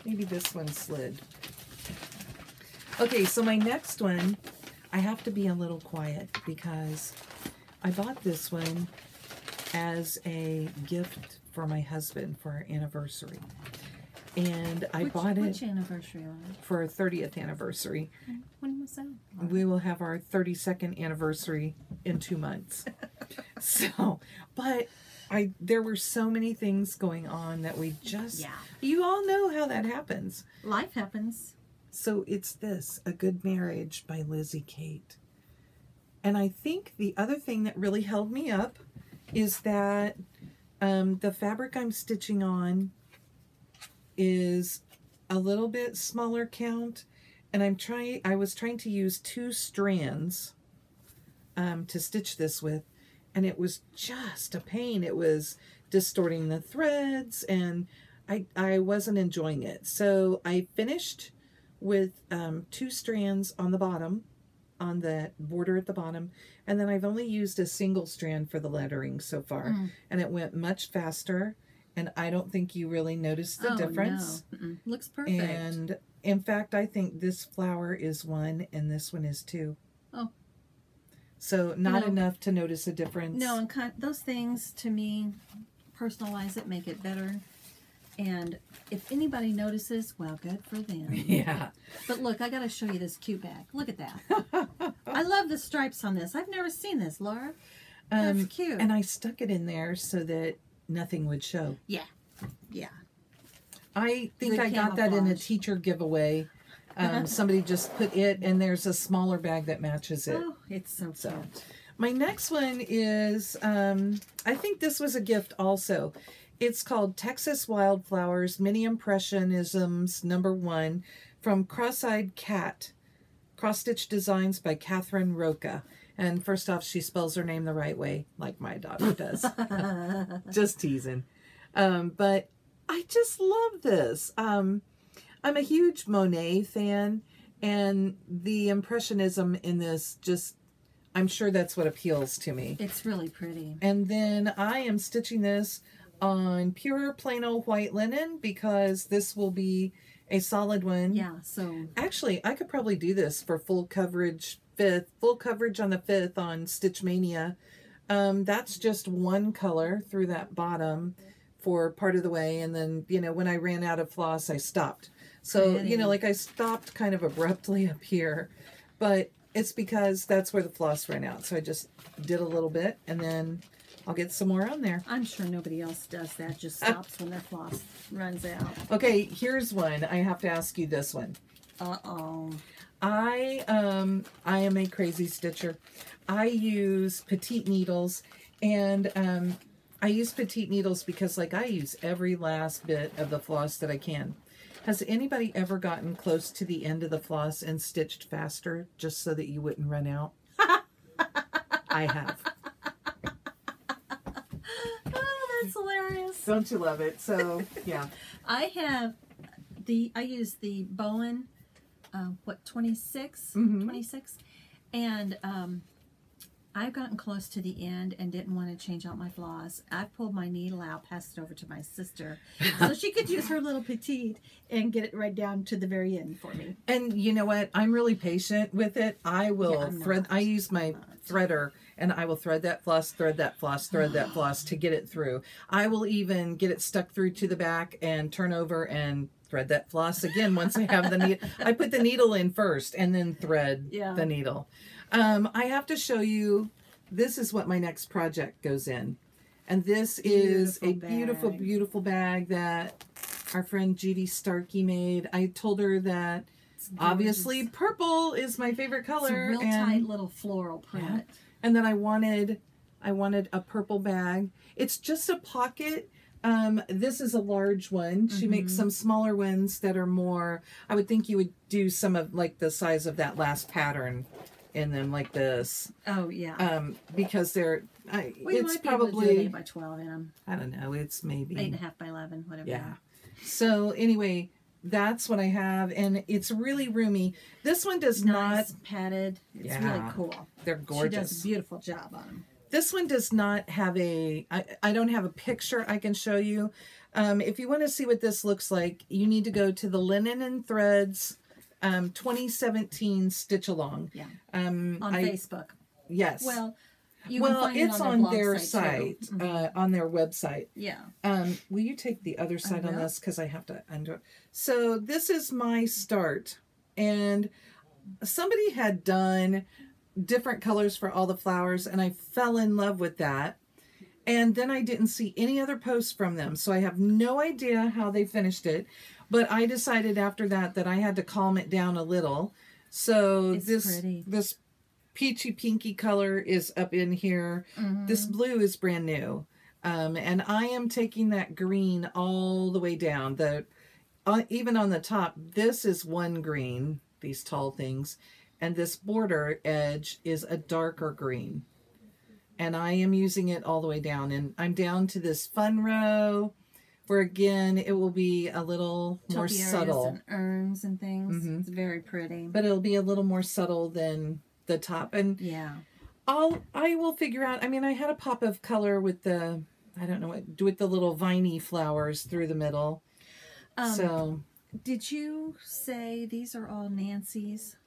Maybe this one slid. Okay, so my next one, I have to be a little quiet because I bought this one as a gift for my husband for our anniversary. And I which, bought which it anniversary on it? for our 30th anniversary. When was that? We will have our 32nd anniversary in two months. *laughs* so, but I there were so many things going on that we just Yeah. you all know how that happens. Life happens. So it's this A Good Marriage by Lizzie Kate. And I think the other thing that really held me up is that um, the fabric I'm stitching on is a little bit smaller count. And I'm trying, I was trying to use two strands um, to stitch this with. And it was just a pain. It was distorting the threads and I, I wasn't enjoying it. So I finished with um, two strands on the bottom, on the border at the bottom, and then I've only used a single strand for the lettering so far, Mm. and it went much faster. And I don't think you really notice the oh, difference. No. Looks perfect. And in fact, I think this flower is one and this one is two. Oh. So not enough to notice a difference. no, and kind, those things to me personalize it, make it better. And if anybody notices, well, good for them. *laughs* Yeah. But look, I got to show you this cute bag. Look at that. *laughs* I love the stripes on this. I've never seen this, Laura. That's Um, cute. and I stuck it in there so that nothing would show. yeah. Yeah. I think Good I got that in a teacher giveaway. Um, *laughs* somebody just put it, and there's a smaller bag that matches it. Oh, it's so So, cute. My next one is, um, I think this was a gift also. It's called Texas Wildflowers Mini Impressionisms Number One from Cross Eyed Cat. Cross Stitch Designs by Catherine Roca. And first off, she spells her name the right way, like my daughter *laughs* does. *laughs* just teasing. Um, but I just love this. Um, I'm a huge Monet fan, and the impressionism in this just, I'm sure that's what appeals to me. It's really pretty. And then I am stitching this on pure plain old white linen because this will be a solid one. Yeah, so Actually, I could probably do this for full coverage fifth, full coverage on the fifth on Stitch Mania. Um, that's just one color through that bottom for part of the way, and then you know when I ran out of floss, I stopped. So Pretty. you know, like I stopped kind of abruptly *laughs* up here, but it's because that's where the floss ran out. So I just did a little bit, and then I'll get some more on there. I'm sure nobody else does that. Just stops when their floss runs out. Okay, here's one. I have to ask you this one. Uh oh. I um I am a crazy stitcher. I use petite needles and um I use petite needles because like I use every last bit of the floss that I can. Has anybody ever gotten close to the end of the floss and stitched faster just so that you wouldn't run out? *laughs* I have. Oh, that's hilarious. Don't you love it? So, yeah. *laughs* I have the I use the Bohin uh, what 26 Mhm. 26 and um I've gotten close to the end and didn't want to change out my floss. I pulled my needle out, passed it over to my sister, so she could use her little petite and get it right down to the very end for me. And you know what? I'm really patient with it. I will Yeah, thread. not. I use my threader, and I will thread that floss, thread that floss, thread that *sighs* floss to get it through. I will even get it stuck through to the back and turn over and thread that floss again once I have the needle. *laughs* I put the needle in first and then thread Yeah. the needle. Um, I have to show you. This is what my next project goes in, and this is a Beautiful beautiful, bag. beautiful beautiful bag that our friend Judy Starkey made. I told her that obviously purple is my favorite it's a color real and, tight little floral print. and then i wanted i wanted a purple bag it's just a pocket um this is a large one she makes Mhm. some smaller ones that are more i would think you would do some of like the size of that last pattern in them like this Oh yeah. um because they're I, we it's might be able to do an probably eight by twelve in them, i don't know it's maybe eight and a half by eleven, whatever. yeah. So anyway, that's what I have, and it's really roomy. This one does Nice, not. padded. It's Yeah. really cool. They're gorgeous. She does a beautiful job on them. This one does not have a. I, I don't have a picture I can show you. Um, if you want to see what this looks like, you need to go to the Linen and Threads um, 2017 Stitch Along. Yeah. Um, On I, Facebook. Yes. Well, well, it's on on their their site, site, too. uh, on their website. Yeah. Um, will you take the other side on this because I have to undo? It. So this is my start, and somebody had done different colors for all the flowers, and I fell in love with that. And then I didn't see any other posts from them, so I have no idea how they finished it. But I decided after that that I had to calm it down a little. So It's this pretty. this peachy pinky color is up in here. This Mm-hmm. blue is brand new. Um, and I am taking that green all the way down. The uh, even on the top, this is one green. These tall things, and this border edge is a darker green. And I am using it all the way down, and I'm down to this fun row, where again it will be a little more subtle, and urns and things. Mhm. It's very pretty. but it'll be a little more subtle than the top. And yeah. I'll I will figure out. I mean, I had a pop of color with the I don't know what with the little viney flowers through the middle. Um, so Did you say these are all Nancy's?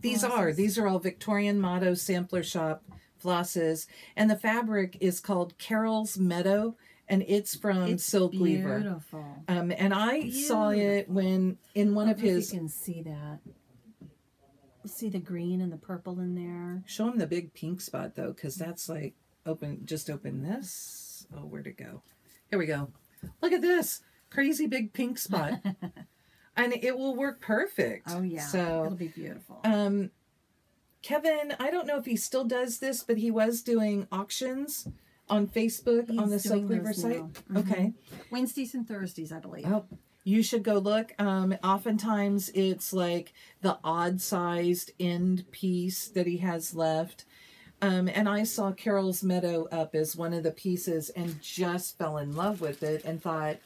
These are these are all Victorian Motto Sampler Shop flosses, and the fabric is called Carol's Meadow, and it's from It's Silk Weaver. beautiful. Um, and I saw it when in one I of his. You can see that. See the green and the purple in there. Show him the big pink spot though, because that's like open. Just open this. Oh, where'd it go? Here we go. Look at this crazy big pink spot, *laughs* and it will work perfect. Oh yeah, So it'll be beautiful. Um, Kevin, I don't know if he still does this, but he was doing auctions on Facebook on the He's Silk Weaver site. now. Mhm. Okay. Wednesdays and Thursdays, I believe. Oh, you should go look. Um, oftentimes it's like the odd sized end piece that he has left. Um, and I saw Carol's Meadow up as one of the pieces and just fell in love with it and thought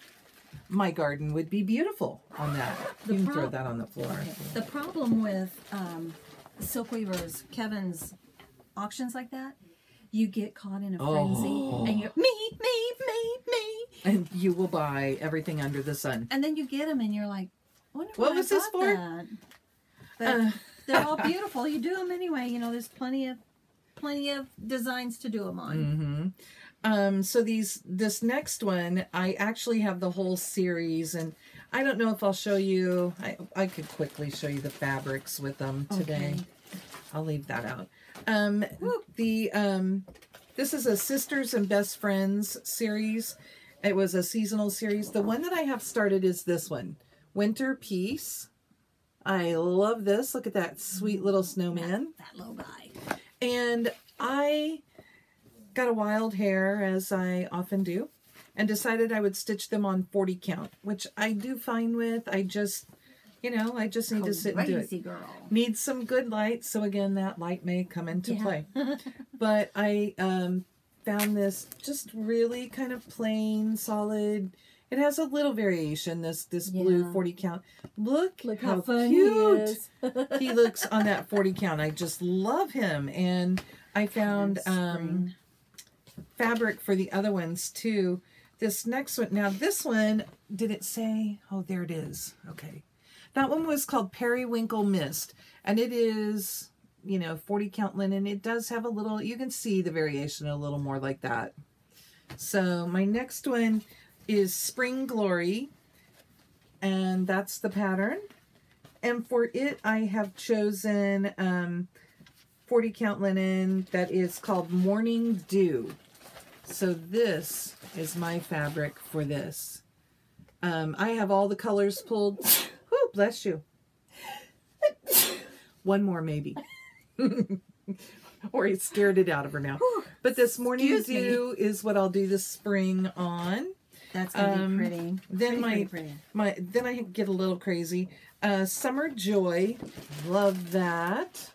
my garden would be beautiful on that. The you can throw that on the floor. Okay. The problem with um, Silk Weavers, Kevin's auctions like that, you get caught in a frenzy, Oh. and you're me, me, me, me, And you will buy everything under the sun. and then you get them, and you're like, wonder What was this for? That. But Uh. they're all beautiful. You do them anyway. You know, there's plenty of plenty of designs to do them on. hmm Um, so these this next one, I actually have the whole series, and I don't know if I'll show you. I I could quickly show you the fabrics with them today. Okay. I'll leave that out. Um, the um, this is a sisters and best friends series. It was a seasonal series. The one that I have started is this one, Winter Peace. I love this. Look at that sweet little snowman. That little guy. And I got a wild hair, as I often do, and decided I would stitch them on 40 count, which I do fine with. I just, you know, I just need to sit and do it. Crazy girl. Needs some good light, so again, that light may come into Yeah. play. *laughs* But I um, found this just really kind of plain, solid. It has a little variation. This this blue 40 count. Look, Look how, how cute he *laughs* he looks on that 40 count. I just love him. And I found um. Fabric for the other ones too. This next one, now this one, did it say? Oh, there it is. Okay. That one was called Periwinkle Mist. And it is, you know, 40 count linen. It does have a little, you can see the variation a little more like that. So my next one is Spring Glory. And that's the pattern. And for it, I have chosen um, 40 count linen that is called Morning Dew. So this is my fabric for this. Um, I have all the colors pulled. Whew, bless you. One more maybe. *laughs* or he scared it out of her now. But this morning Excuse me. dew is what I'll do this spring on. That's gonna um, be pretty. then pretty, my- pretty, pretty. My then I get a little crazy. Uh, Summer Joy, love that.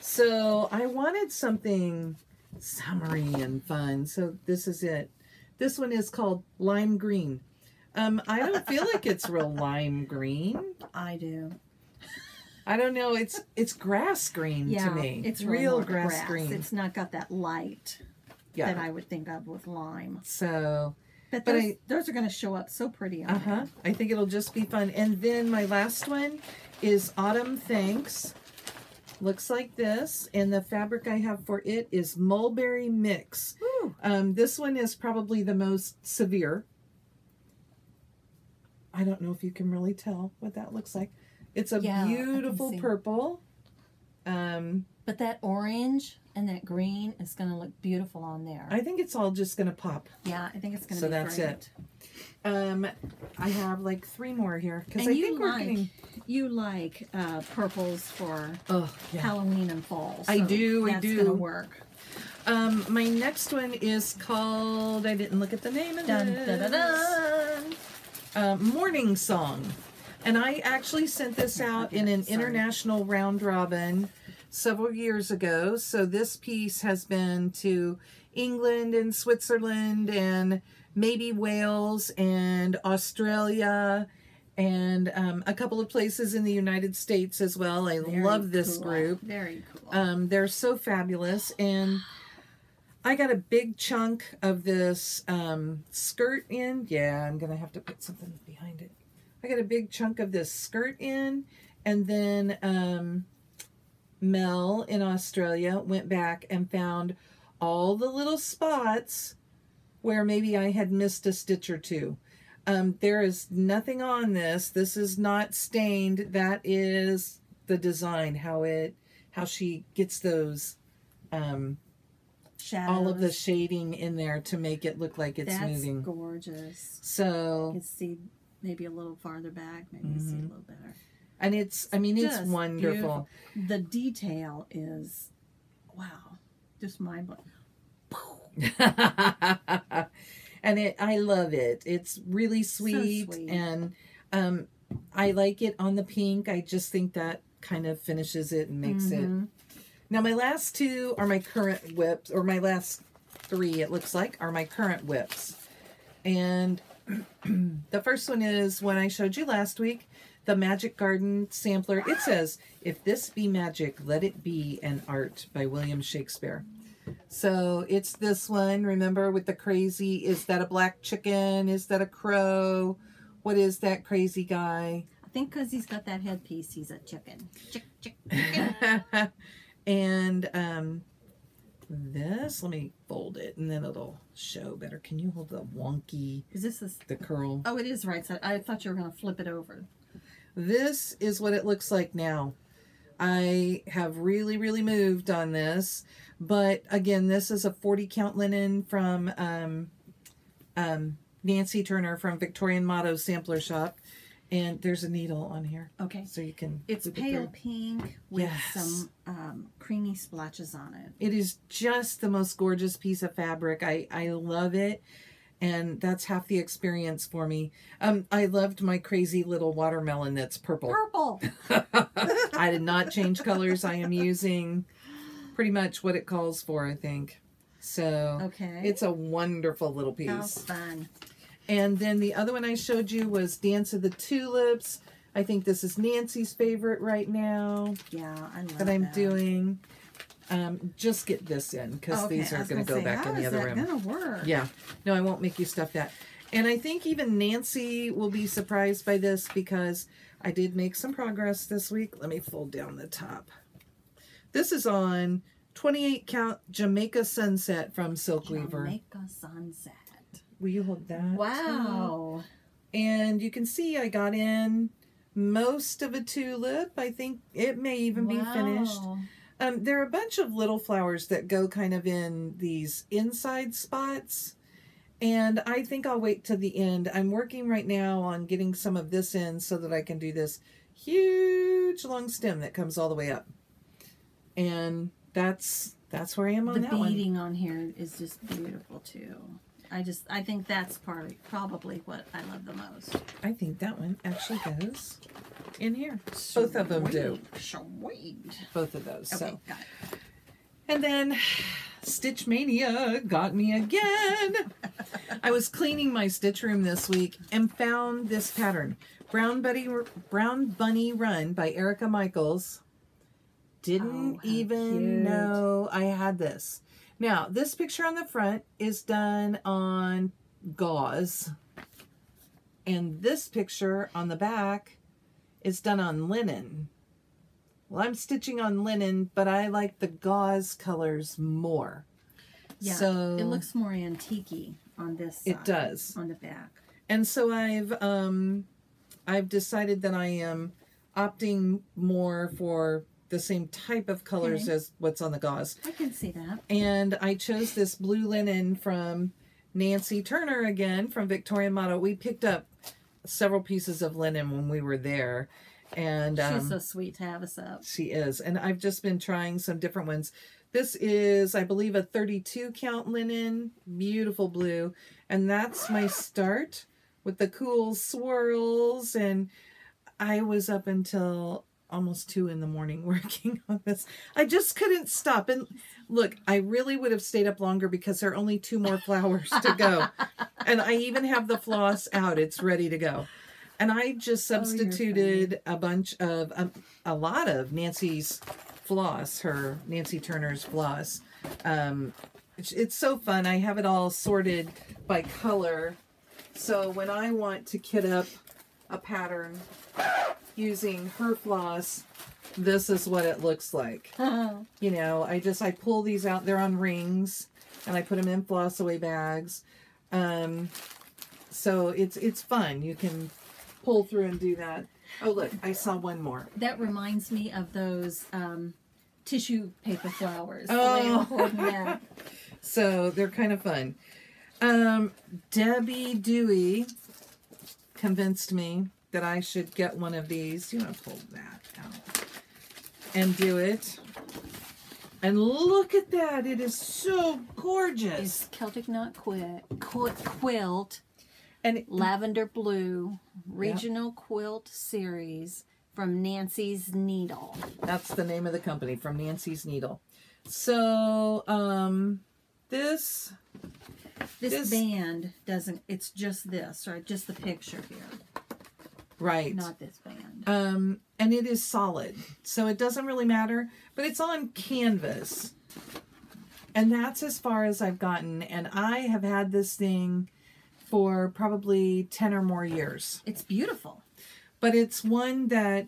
So I wanted something summery and fun. So this is it. This one is called Lime Green. Um, I don't feel like it's real *laughs* lime green. I do. I don't know. It's it's grass green Yeah, to me. it's real more grass, green. It's not got that light yeah. that I would think of with lime. so But, But those, I- those are going to show up so pretty Uh huh. I think it'll just be fun. And then my last one is Autumn Thanks. Looks like this, and the fabric I have for it is Mulberry Mix. Um, this one is probably the most severe. I don't know if you can really tell what that looks like. It's a Yeah, beautiful purple. Um, But that orange and that green is going to look beautiful on there. I think it's all just going to pop. yeah, I think it's going to So be that's great. it. Um, I have like three more here because I you think we're like getting. you like uh, purples for Oh yeah. Halloween and fall. I so do, I That's do. going to work. Um, my next one is called. I didn't look at the name of Dun, this. dun, dun, dun. uh, morning song. And I actually sent this out in an Sorry. international round robin several years ago. So this piece has been to England and Switzerland and maybe Wales and Australia and um, a couple of places in the United States as well. I Very love this cool. group. Very cool. Um, they're so fabulous. And I got a big chunk of this um, skirt in. Yeah, I'm going to have to put something behind it. I got a big chunk of this skirt in. And then um, Mel in Australia went back and found all the little spots where maybe I had missed a stitch or two. Um, there is nothing on this. This is not stained. That is the design, how it, how she gets those, um, Shadows. all of the shading in there to make it look like it's That's moving. gorgeous. So You can see maybe a little farther back. Maybe you see a Mhm. little better. and it's, I mean, it's wonderful. The detail is, wow, just mind blowing. *laughs* and it I love it. It's really sweet, sweet. and um I like it on the pink. I just think that kind of finishes it and makes it. Mhm. Now my last two are my current WIPs or my last three it looks like are my current WIPs. And *clears throat* the first one is one I showed you last week, the Magic Garden sampler. It says, "If this be magic, let it be an art" by William Shakespeare. So it's this one, remember, with the crazy is that a black chicken? Is that a crow? What is that crazy guy? I think because he's got that headpiece, he's a chicken. Chick, chick, *laughs* chicken. and um this, let me fold it and then it'll show better. Can you hold the wonky, Is this this? the curl? Oh, it is right side. I thought you were going to flip it over. This is what it looks like now. I have really, really moved on this. But again, this is a 40 count linen from um, um, Nancy Turner from Victorian Motto Sampler Shop. And there's a needle on here Okay. so you can. It's loop it pale pink with Yes. some um, creamy splotches on it. It is just the most gorgeous piece of fabric. I, I love it. And that's half the experience for me. Um, I loved my crazy little watermelon that's purple. Purple. *laughs* I did not change colors. I am using pretty much what it calls for, I think. So Okay. it's a wonderful little piece. How fun. And then the other one I showed you was Dance of the Tulips. I think this is Nancy's favorite right now Yeah, I love that I'm that. doing. Um, just get this in because Okay, these are going to go say, back in the other that room. gonna work? Yeah. No, I won't make you stuff that. And I think even Nancy will be surprised by this because I did make some progress this week. Let me fold down the top. This is on 28 count Jamaica Sunset from Silk Weaver. Jamaica sunset. Will you hold that? Wow. And you can see I got in most of a tulip. I think it may even be finished. Wow. Um, there are a bunch of little flowers that go kind of in these inside spots. And I think I'll wait to the end. I'm working right now on getting some of this in so that I can do this huge long stem that comes all the way up. And that's that's where I am on The that one. beading on here is just beautiful too. I just I think that's part probably what I love the most. I think that one actually goes in here. Both of them do. Sweet. Both of those. Okay, So got it. And then Stitch Mania got me again. I was cleaning my stitch room this week and found this pattern. Brown Bunny Brown Bunny Run by Erica Michaels. Didn't Oh, even cute. know I had this. Now, this picture on the front is done on gauze. And this picture on the back is done on linen. well, I'm stitching on linen, but I like the gauze colors more. Yeah, so it looks more antique on this side. It does. On the back. And so I've um I've decided that I am opting more for the same type of colors Okay. as what's on the gauze. I can see that. And I chose this blue linen from Nancy Turner again from Victorian Motto. We picked up several pieces of linen when we were there. And um, She's so sweet to have us up. she is. And I've just been trying some different ones. This is, I believe, a 32 count linen, beautiful blue. And that's my start with the cool swirls. And I was up until almost two in the morning *laughs* working on this. I just couldn't stop. And look, I really would have stayed up longer because there are only two more flowers to go. *laughs* and I even have the floss out, it's ready to go. And I just Oh, substituted a bunch of, um, a lot of Nancy's floss, her Nancy Turner's floss. Um, it's, it's so fun. I have it all sorted by color. So when I want to kit up a pattern using her floss, this is what it looks like. *laughs* You know, I just I pull these out. They're on rings, and I put them in floss away bags. Um, so it's it's fun. You can pull through and do that. Oh look, I saw one more. That reminds me of those um, tissue paper flowers. Oh. way you're holding that. *laughs* So they're kind of fun. Um, Debbie Dewey convinced me that I should get one of these. You want to pull that out and do it. And look at that. It is so gorgeous. It's Celtic Knot Quilt, quilt And Lavender Blue Regional Quilt Series from Nancy's Needle. that's the name of the company from Nancy's Needle. So, um, this, This, This- band doesn't, it's just this, right? Just the picture here, right. not this band. Um, and it is solid, so it doesn't really matter. But it's on canvas, and that's as far as I've gotten. And I have had this thing for probably ten or more years. It's beautiful. But it's one that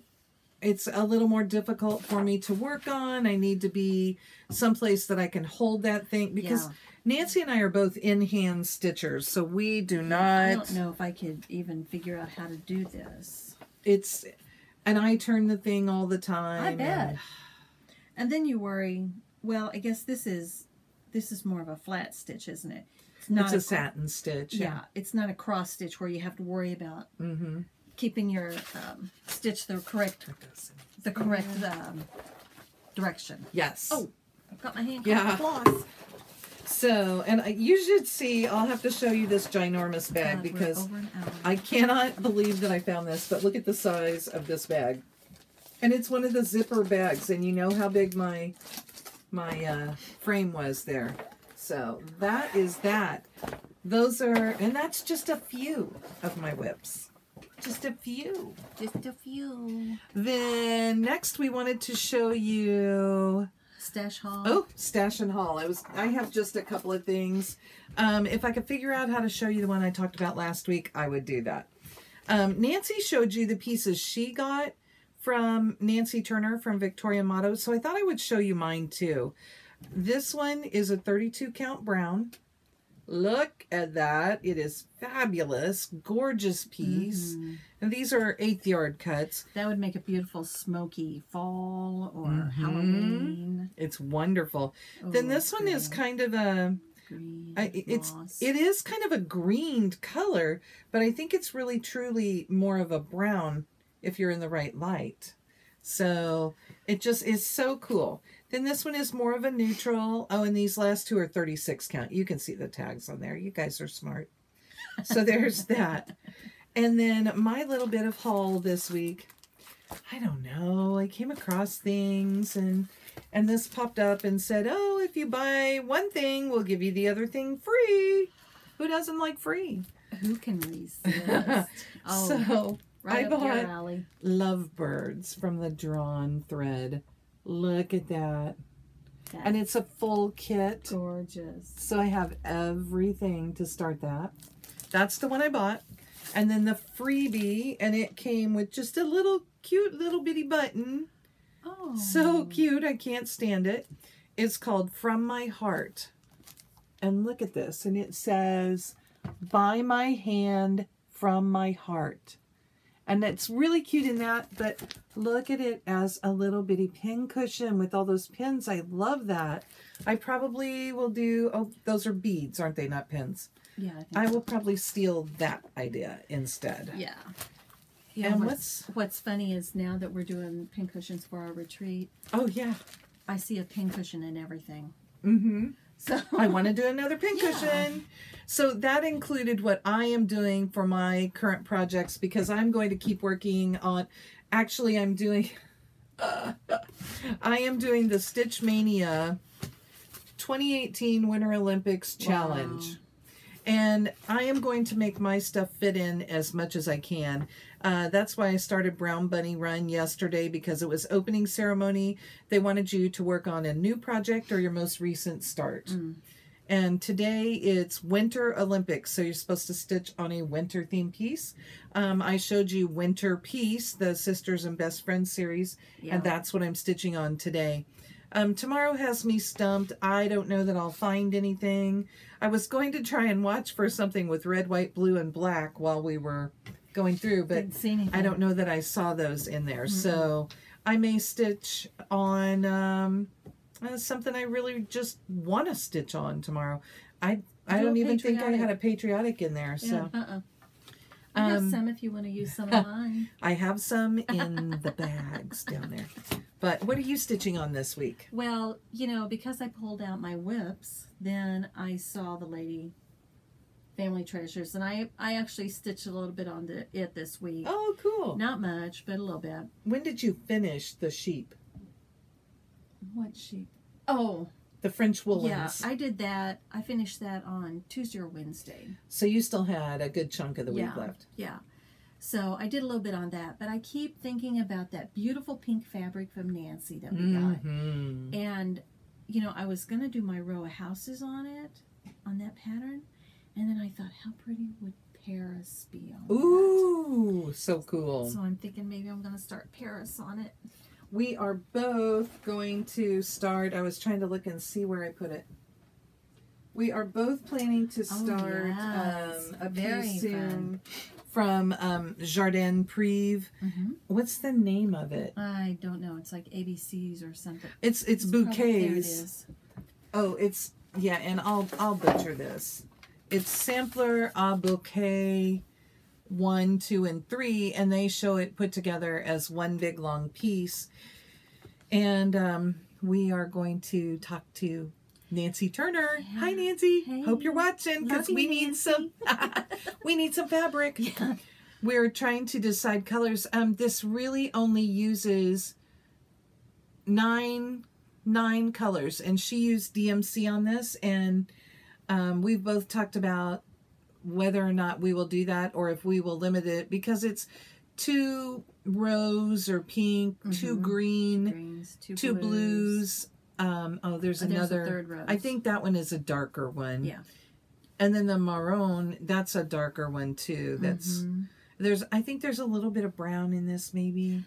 it's a little more difficult for me to work on. I need to be someplace that I can hold that thing because Yeah. Nancy and I are both in-hand stitchers, so we do not... I don't know if I could even figure out how to do this. It's, and I turn the thing all the time. I and- bet. And then you worry. Well, I guess this is this is more of a flat stitch, isn't it? It's not it's a a satin stitch. Yeah, it's not a cross stitch where you have to worry about Mm-hmm. keeping your um, stitch the correct the correct um, direction. Yes. Oh, I've got my hand Yeah. caught in the floss. So, and I- you should see, I'll have to show you this ginormous bag God, because over an hour. I cannot believe that I found this, but look at the size of this bag. And it's one of the zipper bags, and you know how big my my uh, frame was there. So that is that. Those are, and that's just a few of my WIPs. Just a few. just a few Then next we wanted to show you stash haul. Oh, stash and haul. I was I have just a couple of things. Um, if I could figure out how to show you the one I talked about last week, I would do that. Um, Nancy showed you the pieces she got from Nancy Turner from Victoria Motto, so I thought I would show you mine too. This one is a 32 count brown. Look at that. It is fabulous, gorgeous piece. Mhm. And these are eighth yard cuts. That would make a beautiful smoky fall or Mhm. Halloween. It's wonderful. then Oh, this one is kind of a green I, it's moss. it is kind of a greened color, but I think it's really truly more of a brown if you're in the right light. So it just is so cool. Then this one is more of a neutral. Oh, and these last two are 36 count. You can see the tags on there. You guys are smart. So there's *laughs* that. And then my little bit of haul this week. I don't know. I came across things and and this popped up and said, "Oh, if you buy one thing, we'll give you the other thing free." Who doesn't like free? Who can resist? *laughs* oh, so right I bought alley. lovebirds from the drawn thread. Look at that. That's And it's a full kit. gorgeous. So I have everything to start that. That's the one I bought. And then the freebie, and it came with just a little cute little bitty button. Oh. So cute. I can't stand it. It's called From My Heart. And look at this. And it says, By my hand, from my heart. And it's really cute in that, but look at it as a little bitty pin cushion with all those pins. I love that. I probably will do, oh, those are beads, aren't they? Not pins. Yeah. I, I so. will probably steal that idea instead. Yeah. Yeah. And what's what's funny is now that we're doing pin cushions for our retreat, Oh, yeah. I see a pin cushion in everything. Mm-hmm. So *laughs* I want to do another pin Yeah. So that included what I am doing for my current projects because I'm going to keep working on. Actually, I'm doing. *laughs* I am doing the Stitch Mania 2018 Winter Olympics Challenge. Wow. And I am going to make my stuff fit in as much as I can. Uh, that's why I started Brown Bunny Run yesterday because it was opening ceremony. They wanted you to work on a new project or your most recent start. Mm. And today it's Winter Olympics, so you're supposed to stitch on a winter theme piece. Um, I showed you Winter Piece, the Sisters and Best Friends series, yeah. and that's what I'm stitching on today. Um, tomorrow has me stumped. I don't know that I'll find anything. I was going to try and watch for something with red, white, blue, and black while we were going through, but. I don't know that I saw those in there. So I may stitch on um, uh, something I really just want to stitch on tomorrow. I I Do don't even think I had a patriotic in there. So Yeah. Uh-uh. I have Um, some if you want to use some *laughs* of mine. I have some in *laughs* the bags down there. But what are you stitching on this week? Well, you know, because I pulled out my WIPs, then I saw the lady family treasures, and I I actually stitched a little bit on the, it this week. Oh, cool. Not much, but a little bit. When did you finish the sheep? What sheep? Oh, The French woolens. yeah. I did that. I finished that on Tuesday or Wednesday. So you still had a good chunk of the week Yeah. left. Yeah. So I did a little bit on that, but I keep thinking about that beautiful pink fabric from Nancy that we got. Mhm. And, you know, I was going to do my row of houses on it, on that pattern. And then I thought, how pretty would Paris be on Ooh, so cool. So I'm thinking maybe I'm going to start Paris on it. We are both going to start. I was trying to look and see where I put it. We are both planning to Oh, start yes. um, a Very piece soon from um, Jardin Prive. Mm-hmm. What's the name of it? I don't know. It's like ABCs or something. It's it's probably- there it bouquets. Oh, it's yeah, and I'll I'll butcher this. It's sampler a bouquet one, two, and three, and they show it put together as one big long piece. And um, we are going to talk to Nancy Turner. Hi, Nancy. Hey. Hope you're watching because we need some. *laughs* we need some fabric. *laughs* Yeah. We're trying to decide colors. Um, this really only uses nine nine colors, and she used DMC on this, and um, we've both talked about whether or not we will do that or if we will limit it because it's two rose or pink, two Mhm. green, Greens, two, two blues. Um, oh, there's Oh, there's a another. third rose. I think that one is a darker one. Yeah. And then the maroon, that's a darker one too. That's Mhm. there's I think there's a little bit of brown in this maybe.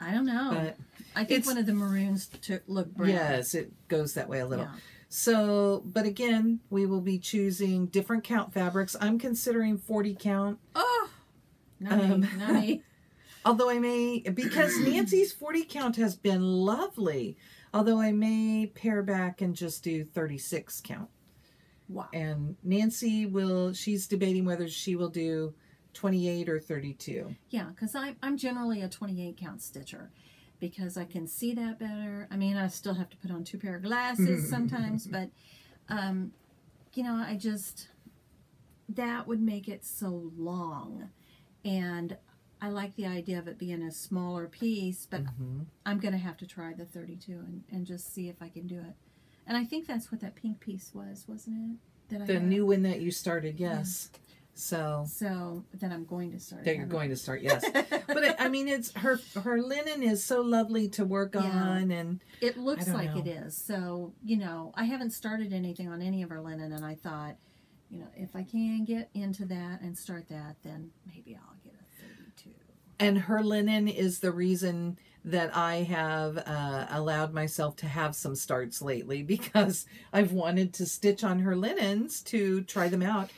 I don't know. But I think one of the maroons took look brown. yes, it goes that way a little. Yeah. So, but again, we will be choosing different count fabrics. I'm considering 40 count, Oh, not Um, me. *laughs* although I may because Nancy's 40 count has been lovely. Although I may pare back and just do 36 count. Wow. And Nancy will she's debating whether she will do 28 or 32. Yeah, because I'm I'm generally a 28 count stitcher because I can see that better. I mean, I still have to put on two pair of glasses *laughs* sometimes, but um, you know, I just that would make it so long, and I like the idea of it being a smaller piece, but Mhm. I'm gonna have to try the 32 and, and just see if I can do it. And I think that's what that pink piece was, wasn't it? That The new one that you started, yes. So So then I'm going to start. that you're going to start, yes. *laughs* but it, I mean, it's her her linen is so lovely to work Yeah. on, and It looks like it know. is. So, you know, I haven't started anything on any of our linen, and I thought, you know, if I can get into that and start that, then maybe I'll get a 32. and her linen is the reason that I have uh, allowed myself to have some starts lately *laughs* because I've wanted to stitch on her linens to try them out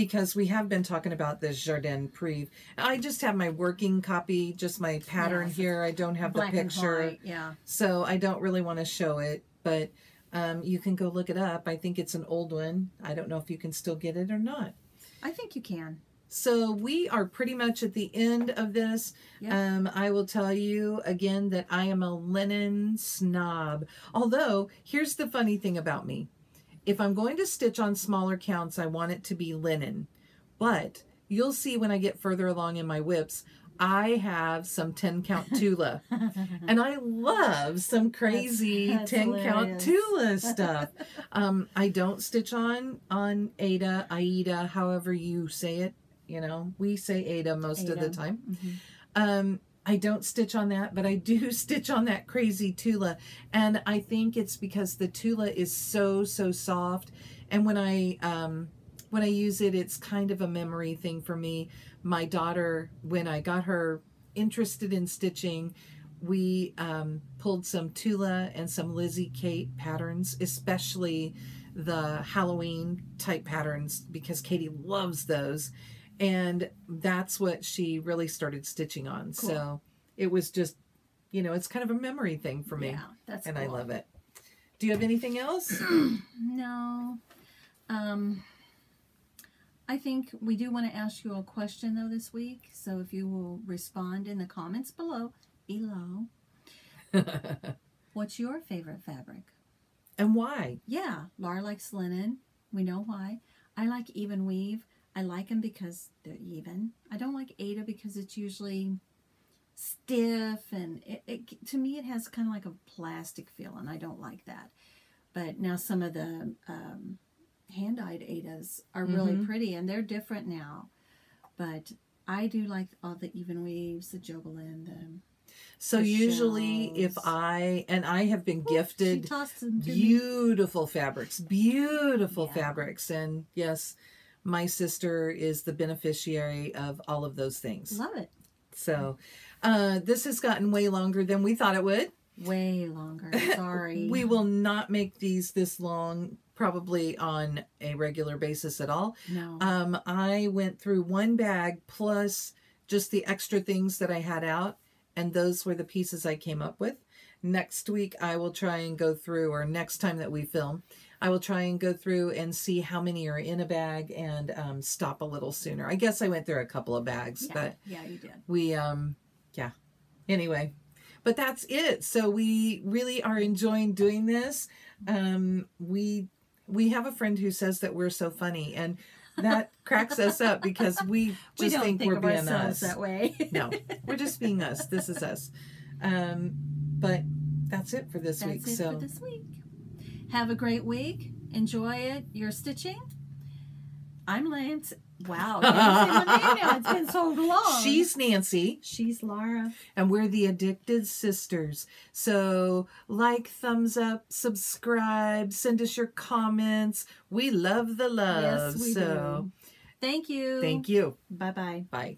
because we have been talking about this Jardin Prive. I just have my working copy, just my pattern Yes. here. I don't have the picture. white, yeah. So I don't really want to show it, but um, you can go look it up. I think it's an old one. I don't know if you can still get it or not. I think you can. So we are pretty much at the end of this. Yep. Um, I will tell you again that I am a linen snob. Although, here's the funny thing about me. If I'm going to stitch on smaller counts, I want it to be linen. But you'll see when I get further along in my WIPs, I have some 10 count *laughs* Tula. and I love some crazy that's 10 count. Tula *laughs* stuff. um, I don't stitch on on Ada, Aida, however you say it. You know, we say Ada most of the Ada. time. Mhm. Um, I don't stitch on that, but I do *laughs* stitch on that crazy Tula. And I think it's because the Tula is so, so soft. And when I, um, when I use it, it's kind of a memory thing for me. My daughter, when I got her interested in stitching, we um, pulled some Tula and some Lizzie Kate patterns, especially the Halloween type patterns, because Katie loves those. And that's what she really started stitching on. Cool. So it was just, you know, it's kind of a memory thing for me. Yeah, that's and I love it. Do you have anything else? *clears throat* No. Um, I think we do want to ask you a question though this week. So if you will respond in the comments below, below, *laughs* what's your favorite fabric? and why? Yeah, Laura likes linen. We know why. I like even weave. I like them because they're even. I don't like Ada because it's usually stiff and it, it to me it has kind of like a plastic feel and I don't like that. But now some of the um, hand-dyed Adas are really Mhm. pretty and they're different now. But I do like all the even weaves, the Jobelan, the So The usually, if. I and I have been She gifted to me. beautiful fabrics, beautiful Yeah. fabrics, and yes, my sister is the beneficiary of all of those things. Love it. So, uh, this has gotten way longer than we thought it would. Way longer. *laughs* Sorry. We will not make these this long, probably on a regular basis at all. no. Um, I went through one bag plus just the extra things that I had out, and those were the pieces I came up with. Next week, I will try and go through, or next time that we film, I will try and go through and see how many are in a bag and um, stop a little sooner. I guess I went through a couple of bags, yeah, but yeah, you did. we, um, yeah. Anyway, but that's it. So we really are enjoying doing this. Um, we we have a friend who says that we're so funny, and that *laughs* cracks us up because we just we think, think, we're being us. that way. *laughs* no, we're just being us. This is us. Um, but that's it for this That's week. so this week. Have a great week. Enjoy it. Your stitching. I'm Lance. Wow, I can't say my name now. It's been so long. she's Nancy. she's Laura. and we're the Addicted Sisters. So, like, thumbs up, subscribe, send us your comments. We love the love. yes, we so, do. Thank you. thank you. Bye bye. Bye.